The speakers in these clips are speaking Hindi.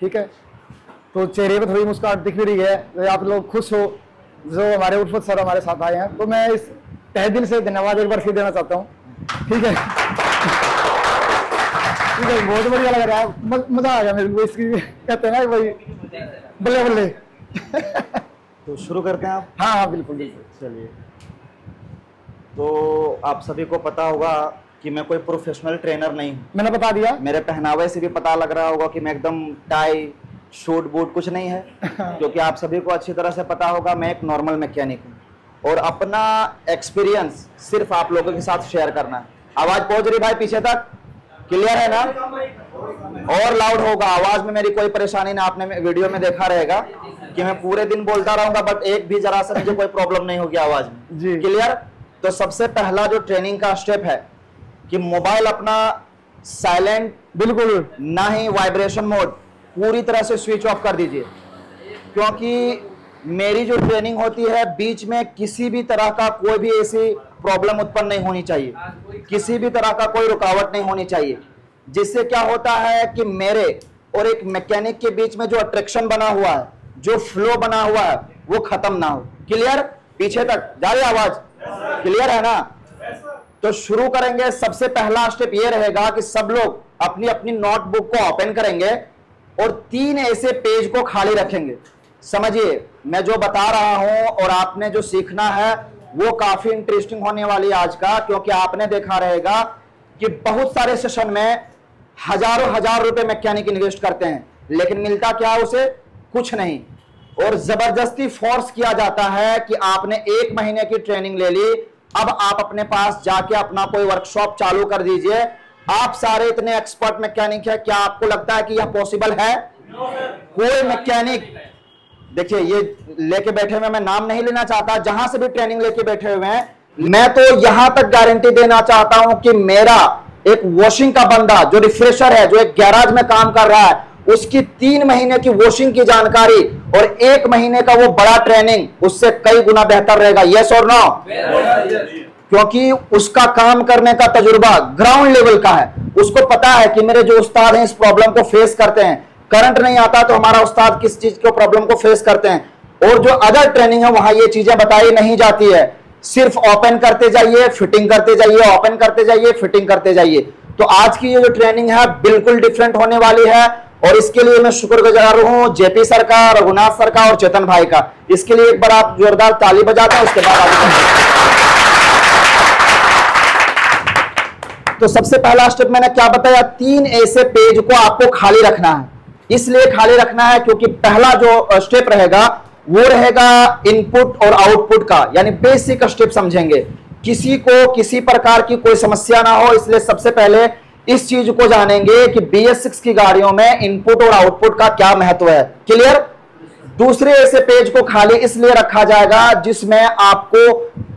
ठीक है? तो चेहरे पे थोड़ी मुस्कुराहट दिख भी रही है। तो आप लोग खुश हो? जो हमारे उर्फत सर हमारे साथ आए हैं। तो मैं इस तह दिल से धन्यवाद एक बार फिर देना चाहता हूँ। ठीक है? ठीक है बहुत बढ़िया लग रहा है। मज़ा आ गया मेरे को इसकी कहते हैं ना भाई बल्ले बल्ले। तो शुरू करते हैं आप? हाँ हाँ बिल्कुल बिल्कुल। चलिए। तो आप सभी को पता होगा कि मैं कोई प्रोफेशनल ट्रेनर नहीं हूँ। मैंने बता दिया। मेरे पहनावे से भी पता लग रहा होगा कि मैं एकदम टाई शूट बूट कुछ नहीं है क्योंकि आप सभी को अच्छी तरह से पता होगा मैं एक नॉर्मल मैकेनिक हूँ। और अपना एक्सपीरियंस सिर्फ़ आप लोगों के साथ शेयर करना है। आवाज़ पहुँच रही भाई पीछे तक? क्लियर है ना? और लाउड होगा। आवाज़ में मेरी कोई परेशानी ना आपने वीडियो में देखा रहेगा कि मैं पूरे दिन बोलता रहूँगा बट एक भी जरा सा मुझे कोई प्रॉब्लम नहीं होगी आवाज़ में। जी। क्लियर तो सबसे पहला जो ट्रेनिंग का स्टेप है कि मोबाइल अपना साइलेंट बिल्कुल। ना ही वाइब्रेशन मोड पूरी तरह से स्विच ऑफ़ कर दीजिए। क्योंकि मेरी जो ट्रेनिंग होती है बीच में किसी भी तरह का कोई भी ऐसी प्रॉब्लम उत्पन्न नहीं होनी चाहिए। किसी भी तरह का कोई रुकावट नहीं होनी चाहिए। जिससे क्या होता है कि मेरे और एक मैकेनिक के बीच में जो अट्रैक्शन बना हुआ है जो फ्लो बना हुआ है वो खत्म ना हो। क्लियर? पीछे तक। जा रही आवाज़? क्लियर है ना? तो शुरू करेंगे। सबसे पहला स्टेप ये रहेगा कि सब लोग अपनी अपनी नोटबुक को ओपन करेंगे और तीन ऐसे पेज को खाली रखेंगे। समझिए, मैं जो बता रहा हूँ और आपने जो सीखना है, वो काफ़ी इंटरेस्टिंग होने वाली आज का, क्योंकि आपने देखा रहेगा कि बहुत सारे सेशन में हज़ारों हज़ार रुपए मैकेनिक इन्वेस्ट करते हैं, लेकिन मिलता क्या उसे? कुछ नहीं। और ज़बरदस्ती फोर्स किया जाता है कि आपने एक महीने की ट्रेनिंग ले ली अब आप अपने पास जाके अपना कोई वर्कशॉप चालू कर दीजिए। आप सारे इतने एक्सपर्ट मैकेनिक है क्या आपको लगता है कि यह पॉसिबल है? कोई मैकेनिक देखिए ये लेके बैठे हुए मैं नाम नहीं लेना चाहता जहाँ से भी ट्रेनिंग लेके बैठे हुए हैं मैं तो यहाँ तक गारंटी देना चाहता हूँ कि मेरा एक वॉशिंग का बंदा जो रिफ्रेशर है जो एक गैराज में काम कर रहा है उसकी तीन महीने की वॉशिंग की जानकारी और एक महीने का वो बड़ा ट्रेनिंग उससे कई गुना बेहतर रहेगा। यस और नो क्योंकि उसका काम करने का तजुर्बा ग्राउंड लेवल का है। उसको पता है कि मेरे जो उस्ताद हैं इस प्रॉब्लम को फेस करते हैं। करंट नहीं आता तो हमारा उस्ताद किस चीज़ को प्रॉब्लम को फेस करते हैं। और जो अदर ट्रेनिंग है, वहाँ ये चीज़ें बताई नहीं जाती है। सिर्फ़ ओपन करते जाइए फिटिंग करते जाइए ओपन करते जाइए फिटिंग करते जाइए। तो आज की ये जो ट्रेनिंग है, बिल्कुल डिफरेंट होने वाली है। और इसके लिए मैं शुक्रगुजार हूँ जेपी सर का, रघुनाथ सर का और चेतन भाई का। इसके लिए एक बार आप जोरदार ताली बजाते हैं, उसके बाद तो सबसे पहला स्टेप मैंने क्या बताया? तीन ऐसे पेज को आपको खाली रखना है। इसलिए खाली रखना है क्योंकि पहला जो स्टेप रहेगा, वो रहेगा इनपुट और आउटपुट का। यानी बेसिक स्टेप समझेंगे। किसी को किसी प्रकार की कोई समस्या ना हो, इसलिए सबसे पहले इस चीज़ को जानेंगे कि बी एस सिक्स की गाड़ियों में इनपुट और आउटपुट का क्या महत्व है। क्लियर दूसरे ऐसे पेज को खाली इसलिए रखा जाएगा जिसमें आपको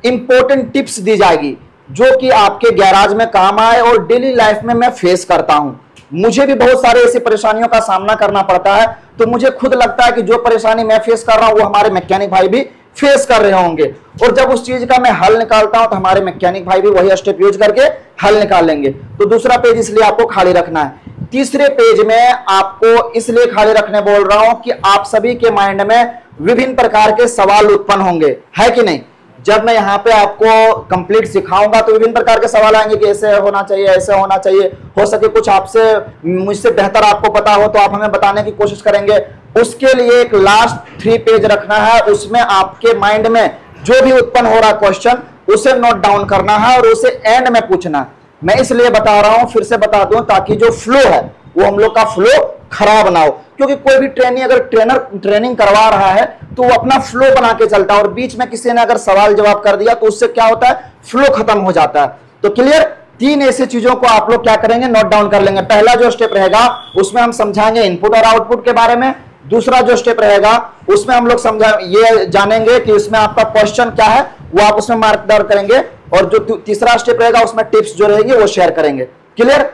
इंपॉर्टेंट टिप्स दी जाएगी, जो कि आपके गैराज में काम आए और डेली लाइफ में मैं फेस करता हूँ। मुझे भी बहुत सारे ऐसी परेशानियों का सामना करना पड़ता है तो मुझे खुद लगता है कि जो परेशानी मैं फेस कर रहा हूँ, वो हमारे मैकेनिक भाई भी फेस कर रहे होंगे। और जब उस चीज़ का मैं हल निकालता हूँ तो हमारे मैकेनिक भाई भी वही स्टेप यूज़ करके हल निकाल लेंगे। तो दूसरा पेज इसलिए आपको खाली रखना है। तीसरे पेज में आपको इसलिए खाली रखने बोल रहा हूँ कि आप सभी के माइंड में विभिन्न प्रकार के सवाल उत्पन्न होंगे। है कि नहीं? जब मैं यहाँ पे आपको कंप्लीट सिखाऊँगा तो विभिन्न प्रकार के सवाल आएँगे कि ऐसे होना चाहिए, ऐसे होना चाहिए। हो सके कुछ आपसे, मुझसे बेहतर आपको पता हो तो आप हमें बताने की कोशिश करेंगे। उसके लिए एक लास्ट थ्री पेज रखना है, उसमें आपके माइंड में जो भी उत्पन्न हो रहा क्वेश्चन उसे नोट डाउन करना है और उसे एंड में पूछना मैं इसलिए बता रहा हूँ, फिर से बता दूँ, ताकि जो फ्लो है, वो हम लोग का फ्लो खराब ना हो। क्योंकि कोई भी ट्रेनिंग अगर ट्रेनर, ट्रेनिंग करवा रहा है तो वो अपना फ्लो बना के चलता है और बीच में किसी ने अगर सवाल जवाब कर दिया तो उससे क्या होता है? फ्लो खत्म हो जाता है। तो क्लियर? तीन ऐसी चीज़ों को आप लोग क्या करेंगे? नोट डाउन कर लेंगे। पहला जो स्टेप रहेगा, उसमें हम समझाएँगे इनपुट और आउटपुट के बारे में। दूसरा जो स्टेप रहेगा, उसमें हम लोग समझा, ये जानेंगे कि उसमें आपका क्वेश्चन क्या है, वो आप उसमें मार्क डाउन करेंगे और जो तीसरा स्टेप रहेगा, उसमें टिप्स जो रहेंगे, वो शेयर करेंगे। क्लियर?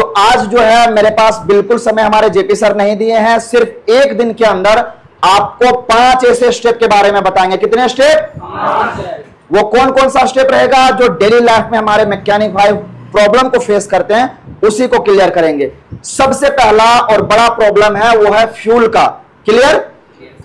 तो आज जो है मेरे पास बिल्कुल समय हमारे जेपी सर नहीं दिए हैं। सिर्फ़ एक दिन के अंदर आपको पाँच ऐसे स्टेप के बारे में बताएँगे। कितने स्टेप? वो कौन कौन सा स्टेप रहेगा जो डेली लाइफ में हमारे मैकेनिक भाई प्रॉब्लम को फेस करते हैं उसी को क्लियर करेंगे। सबसे पहला और बड़ा प्रॉब्लम है वो है फ्यूल का। क्लियर?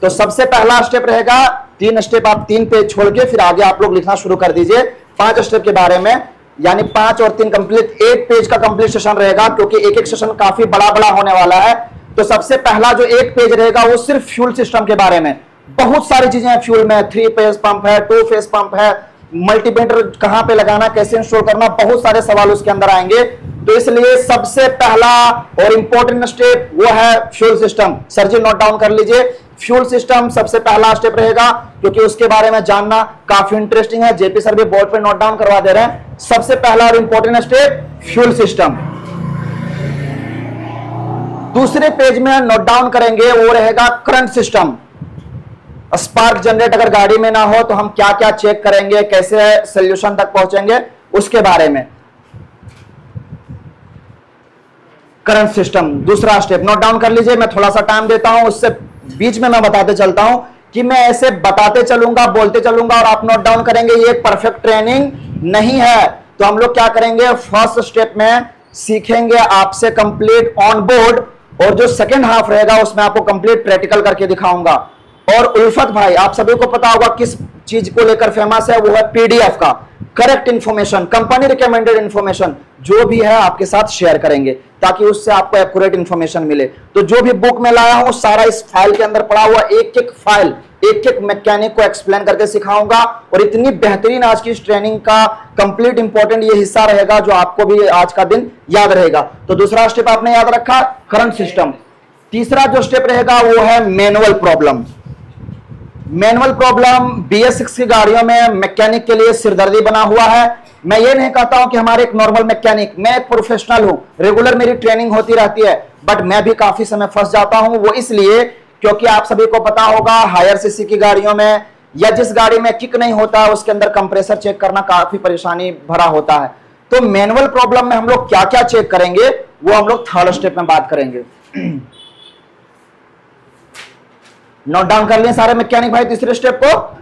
तो सबसे पहला स्टेप रहेगा तीन स्टेप आप तीन पेज छोड़ के फिर आगे आप लोग लिखना शुरू कर दीजिए पाँच स्टेप के बारे में। यानी पाँच और तीन कंप्लीट एक पेज का कंप्लीट सेशन रहेगा, क्योंकि एक एक सेशन काफ़ी बड़ा बड़ा होने वाला है। तो सबसे पहला जो एक पेज रहेगा, वो सिर्फ़ फ्यूल सिस्टम के बारे में। बहुत सारी चीज़ें हैं फ्यूल में। थ्री फेस पंप है टू फेस पंप है मल्टीमीटर कहाँ पे लगाना, कैसे इंस्टॉल करना, बहुत सारे सवाल उसके अंदर आएँगे। तो इसलिए सबसे पहला और इंपॉर्टेंट स्टेप वो है fuel system sir ji note down कर लीजिए। फ्यूल सिस्टम सबसे पहला स्टेप रहेगा, क्योंकि उसके बारे में जानना काफ़ी इंटरेस्टिंग है। जेपी सर भी बोर्ड पे नोट डाउन करवा दे रहे हैं। सबसे पहला और इंपॉर्टेंट स्टेप फ्यूल सिस्टम। दूसरे पेज में नोट डाउन करेंगे, वो रहेगा करंट सिस्टम स्पार्क जनरेट अगर गाड़ी में ना हो तो हम क्या क्या चेक करेंगे, कैसे सोल्यूशन तक पहुँचेंगे, उसके बारे में। करंट सिस्टम दूसरा स्टेप नोट डाउन कर लीजिए, मैं थोड़ा सा टाइम देता हूँ, उससे बीच में मैं बताते चलता हूँ कि मैं ऐसे बताते चलूँगा, बोलते चलूँगा और आप नोट डाउन करेंगे, ये परफेक्ट ट्रेनिंग नहीं है। तो हम लोग क्या करेंगे? फ़र्स्ट स्टेप में सीखेंगे आपसे कंप्लीट ऑन बोर्ड और जो सेकेंड हाफ़ रहेगा, उसमें आपको कंप्लीट प्रैक्टिकल करके दिखाऊँगा। और उल्फत भाई, आप सभी को पता होगा किस चीज़ को लेकर फ़ेमस है, वो है पीडीएफ का। Correct information company recommended information जो भी है आपके साथ शेयर करेंगे, ताकि उससे आपको एक्यूरेट इंफॉर्मेशन मिले। तो जो भी बुक में लाया हूँ, सारा इस फ़ाइल के अंदर पड़ा हुआ, एक एक फ़ाइल एक एक मैकेनिक को एक्सप्लेन करके सिखाऊँगा, और इतनी बेहतरीन आज की इस ट्रेनिंग का कंप्लीट इंपॉर्टेंट ये हिस्सा रहेगा, जो आपको भी आज का दिन याद रहेगा। तो दूसरा स्टेप आपने याद रखा करंट सिस्टम तीसरा जो स्टेप रहेगा, वो है manual problem manual problem B S six की गाड़ियों में मैकेनिक के लिए सिरदर्दी बना हुआ है। मैं ये नहीं कहता हूँ कि हमारे एक नॉर्मल मैकेनिक मैं एक प्रोफेशनल हूँ रेगुलर मेरी ट्रेनिंग होती रहती है बट मैं भी काफ़ी समय फंस जाता हूँ, वो इसलिए क्योंकि आप सभी को पता होगा हायर सीसी की गाड़ियों में या जिस गाड़ी में किक नहीं होता, उसके अंदर कंप्रेसर चेक करना काफ़ी परेशानी भरा होता है। तो मैनुअल प्रॉब्लम में हम लोग क्या क्या चेक करेंगे, वो हम लोग थर्ड स्टेप में बात करेंगे। नोट डाउन कर लिए सारे मैकेनिक भाई, तीसरे स्टेप को।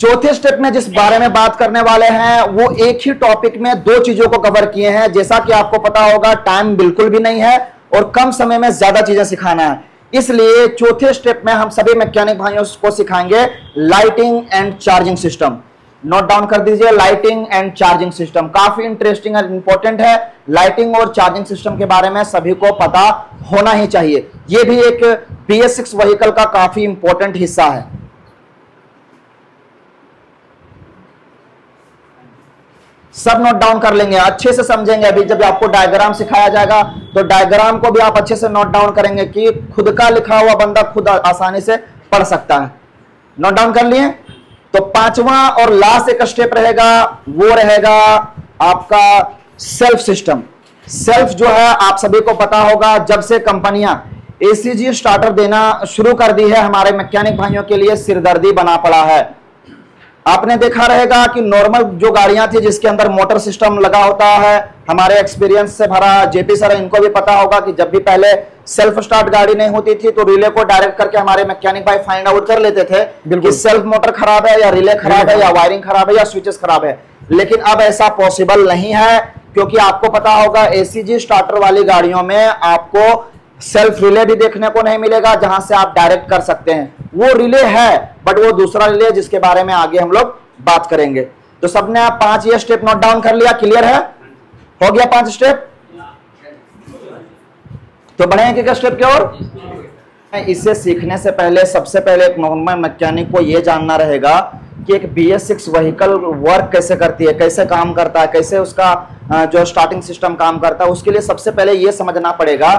चौथे स्टेप में जिस बारे में बात करने वाले हैं, वो एक ही टॉपिक में दो चीज़ों को कवर किए हैं। जैसा कि आपको पता होगा टाइम बिल्कुल भी नहीं है और कम समय में ज़्यादा चीज़ें सिखाना है। इसलिए चौथे स्टेप में हम सभी मैकेनिक भाइयों को सिखाएँगे lighting and charging system note down कर दीजिए लाइटिंग एंड चार्जिंग सिस्टम काफ़ी इंटरेस्टिंग और इंपॉर्टेंट है। लाइटिंग और चार्जिंग सिस्टम के बारे में सभी को पता होना ही चाहिए। यह भी एक बी एस सिक्स वहीकल का काफ़ी इंपॉर्टेंट हिस्सा है। सब नोट डाउन कर लेंगे। अच्छे से समझेंगे अभी जब आपको डायग्राम सिखाया जाएगा तो डायग्राम को भी आप अच्छे से नोट डाउन करेंगे कि खुद का लिखा हुआ बंदा खुद आसानी से पढ़ सकता है। नोट डाउन कर लिए। तो पांचवा और लास्ट एक स्टेप रहेगा, वो रहेगा आपका सेल्फ सिस्टम सेल्फ जो है, आप सभी को पता होगा, जब से कंपनियाँ एसीजी स्टार्टर देना शुरू कर दी है, हमारे मैकेनिक भाइयों के लिए सिरदर्दी बना पड़ा है। आपने देखा रहेगा कि नॉर्मल जो गाड़ियाँ थी, जिसके अंदर मोटर सिस्टम लगा होता है, हमारे एक्सपीरियंस से भरा जेपी सर इनको भी पता होगा कि जब भी पहले सेल्फ स्टार्ट गाड़ी नहीं होती थी तो रिले को डायरेक्ट करके हमारे मैकेनिक भाई फाइंड आउट कर लेते थे कि सेल्फ मोटर खराब है या रिले खराब है या वायरिंग खराब है या स्विचेस खराब है। लेकिन अब ऐसा पॉसिबल नहीं है क्योंकि आपको पता होगा एसीजी स्टार्टर वाली गाड़ियों में आपको सेल्फ रिले भी देखने को नहीं मिलेगा जहाँ से आप डायरेक्ट कर सकते हैं। वो रिले है बट वो दूसरा रिले जिसके बारे में आगे हम लोग बात करेंगे। तो सबने आप पाँच ये स्टेप नोट डाउन कर लिया क्लियर है? हो गया पाँच स्टेप तो बढ़े क्या स्टेप की ओर? इसे सीखने से पहले, सबसे पहले एक नॉर्मल मैकेनिक को यह जानना रहेगा कि एक B S six vehicle work कैसे करती है, कैसे काम करता है, कैसे उसका जो स्टार्टिंग सिस्टम काम करता है, उसके लिए सबसे पहले यह समझना पड़ेगा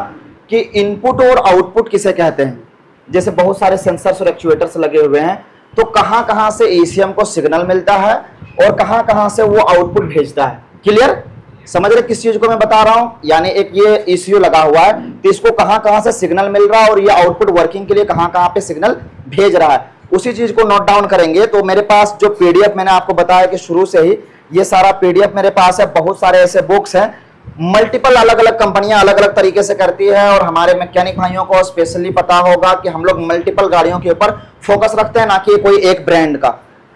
कि इनपुट और आउटपुट किसे कहते हैं। जैसे बहुत सारे सेंसर्स और एक्चुएटर्स लगे हुए हैं तो कहाँ कहाँ से एसीएम को सिग्नल मिलता है और कहाँ कहाँ से वो आउटपुट भेजता है। क्लियर समझ रहे किस चीज़ को मैं बता रहा हूँ? यानी एक ये ईसीयू लगा हुआ है तो इसको कहाँ कहाँ से सिग्नल मिल रहा है और ये आउटपुट वर्किंग के लिए कहाँ कहाँ पे सिग्नल भेज रहा है। उसी चीज़ को नोट डाउन करेंगे तो मेरे पास जो पीडीएफ मैंने आपको बताया कि शुरू से ही ये सारा पीडीएफ मेरे पास है, बहुत सारे ऐसे बुक्स हैं। मल्टीपल अलग अलग कंपनियाँ अलग अलग तरीके से करती है और हमारे मैकेनिक भाइयों को स्पेशली पता होगा कि हम लोग मल्टीपल गाड़ियों के ऊपर फोकस रखते हैं, ना कि कोई एक ब्रांड का।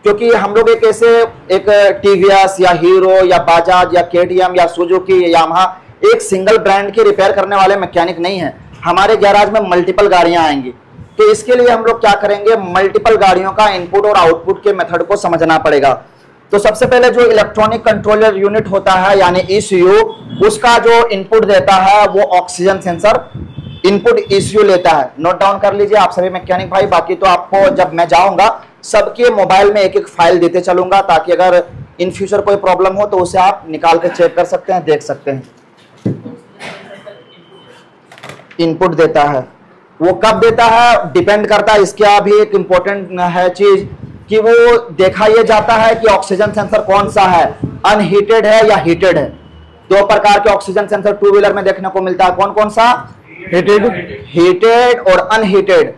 क्योंकि हम लोग एक ऐसे, एक टीवीएस या हीरो या बाजाज या केटीएम या सुजुकी या यामाहा, एक सिंगल ब्रांड के रिपेयर करने वाले मैकेनिक नहीं है। हमारे गैराज में मल्टीपल गाड़ियाँ आएँगी। तो इसके लिए हम लोग क्या करेंगे मल्टीपल गाड़ियों का इनपुट और आउटपुट के मेथड को समझना पड़ेगा। तो सबसे पहले जो इलेक्ट्रॉनिक कंट्रोलर यूनिट होता है, यानी ईसीयू उसका जो इनपुट देता है, वो ऑक्सीजन सेंसर इनपुट ईसीयू लेता है। नोट डाउन कर लीजिए आप सभी मैकेनिक भाई, बाकी तो आपको जब मैं जाऊँगा सबके मोबाइल में एक एक फ़ाइल देते चलूँगा ताकि अगर इन फ्यूचर कोई प्रॉब्लम हो तो उसे आप निकाल कर चेक कर सकते हैं, देख सकते हैं। इनपुट देता है। वो कब देता है? डिपेंड करता है इसका भी एक इंपॉर्टेंट है चीज़ कि वो देखा यह जाता है कि ऑक्सीजन सेंसर कौन सा है। अनहीटेड है या हीटेड है? दो प्रकार के ऑक्सीजन सेंसर टू व्हीलर में देखने को मिलता है। कौन कौन सा? हीटेड हीटेड और अनहीटेड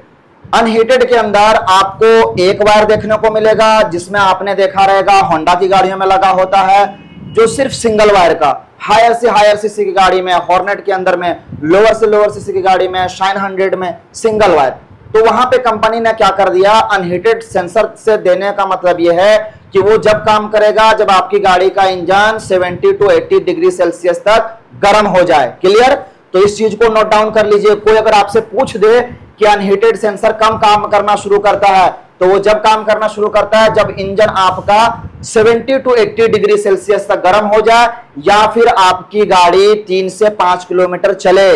अनहीटेड के अंदर आपको एक वायर देखने को मिलेगा, जिसमें आपने देखा रहेगा होंडा की गाड़ियों में लगा होता है, जो सिर्फ़ सिंगल वायर का हायर से हायर सीसी की गाड़ी में हॉर्नेट के अंदर में लोअर से लोअर सीसी की गाड़ी में शाइन हंड्रेड में सिंगल वायर तो वहाँ पे कंपनी ने क्या कर दिया? अनहीटेड सेंसर से देने का मतलब यह है कि वो जब काम करेगा, जब आपकी गाड़ी का इंजन 70 टू 80 डिग्री सेल्सियस तक गर्म हो जाए. क्लियर तो इस चीज़ को नोट डाउन कर लीजिए. कोई अगर आपसे पूछ दे कि अनहीटेड सेंसर कम काम करना शुरू करता है? तो वो जब काम करना शुरू करता है, जब इंजन आपका 70 टू 80 डिग्री सेल्सियस तक गर्म हो जाए, या फिर आपकी गाड़ी तीन से पाँच किलोमीटर चले।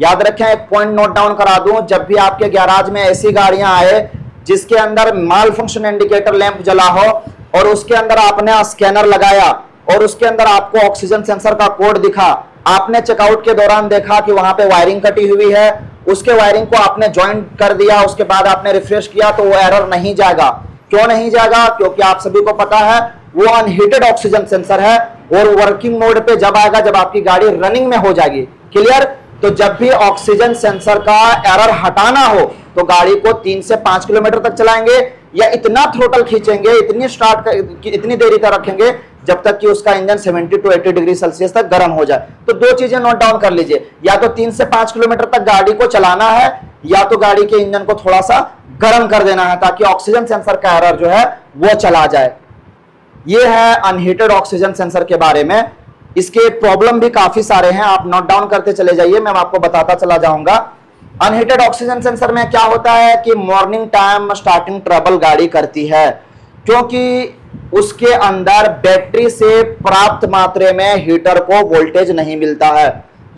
याद रखें, एक पॉइंट नोट डाउन करा दूँ, जब भी आपके गैराज में ऐसी गाड़ियाँ आए, जिसके अंदर माल फ़ंक्शन इंडिकेटर लैंप जला हो, और उसके अंदर आपने स्कैनर लगाया, और उसके अंदर आपको ऑक्सीजन सेंसर का कोड दिखा, आपने चेकआउट के दौरान देखा कि वहाँ पे वायरिंग कटी हुई है उसके वायरिंग को आपने ज्वाइन कर दिया, उसके बाद आपने रिफ्रेश किया तो वो एरर नहीं जाएगा। क्यों नहीं जाएगा? क्योंकि आप सभी को पता है, वो अनहीटेड ऑक्सीजन सेंसर है और वर्किंग मोड पे जब आएगा, जब आपकी गाड़ी रनिंग में हो जाएगी। क्लियर तो जब भी ऑक्सीजन सेंसर का एरर हटाना हो तो गाड़ी को तीन से पाँच किलोमीटर तक चलाएँगे। या इतना थ्रोटल खींचेंगे इतनी स्टार्ट कर, इतनी देरी तक रखेंगे जब तक कि उसका इंजन 70 टू 80 डिग्री सेल्सियस तक गर्म हो जाए। तो दो चीज़ें नोट डाउन कर लीजिए। या तो तीन से पाँच किलोमीटर तक गाड़ी को चलाना है या तो गाड़ी के इंजन को थोड़ा सा गर्म कर देना है ताकि ऑक्सीजन सेंसर का एरर जो है वो चला जाए। ये है अनहीटेड ऑक्सीजन सेंसर के बारे में। इसके प्रॉब्लम भी काफ़ी सारे हैं आप नोट डाउन करते चले जाइए मैं आपको बताता चला जाऊँगा। अनहीटेड ऑक्सीजन सेंसर में क्या होता है कि मॉर्निंग टाइम स्टार्टिंग ट्रबल गाड़ी करती है, क्योंकि उसके अंदर बैटरी से प्राप्त मात्रा में हीटर को वोल्टेज नहीं मिलता है।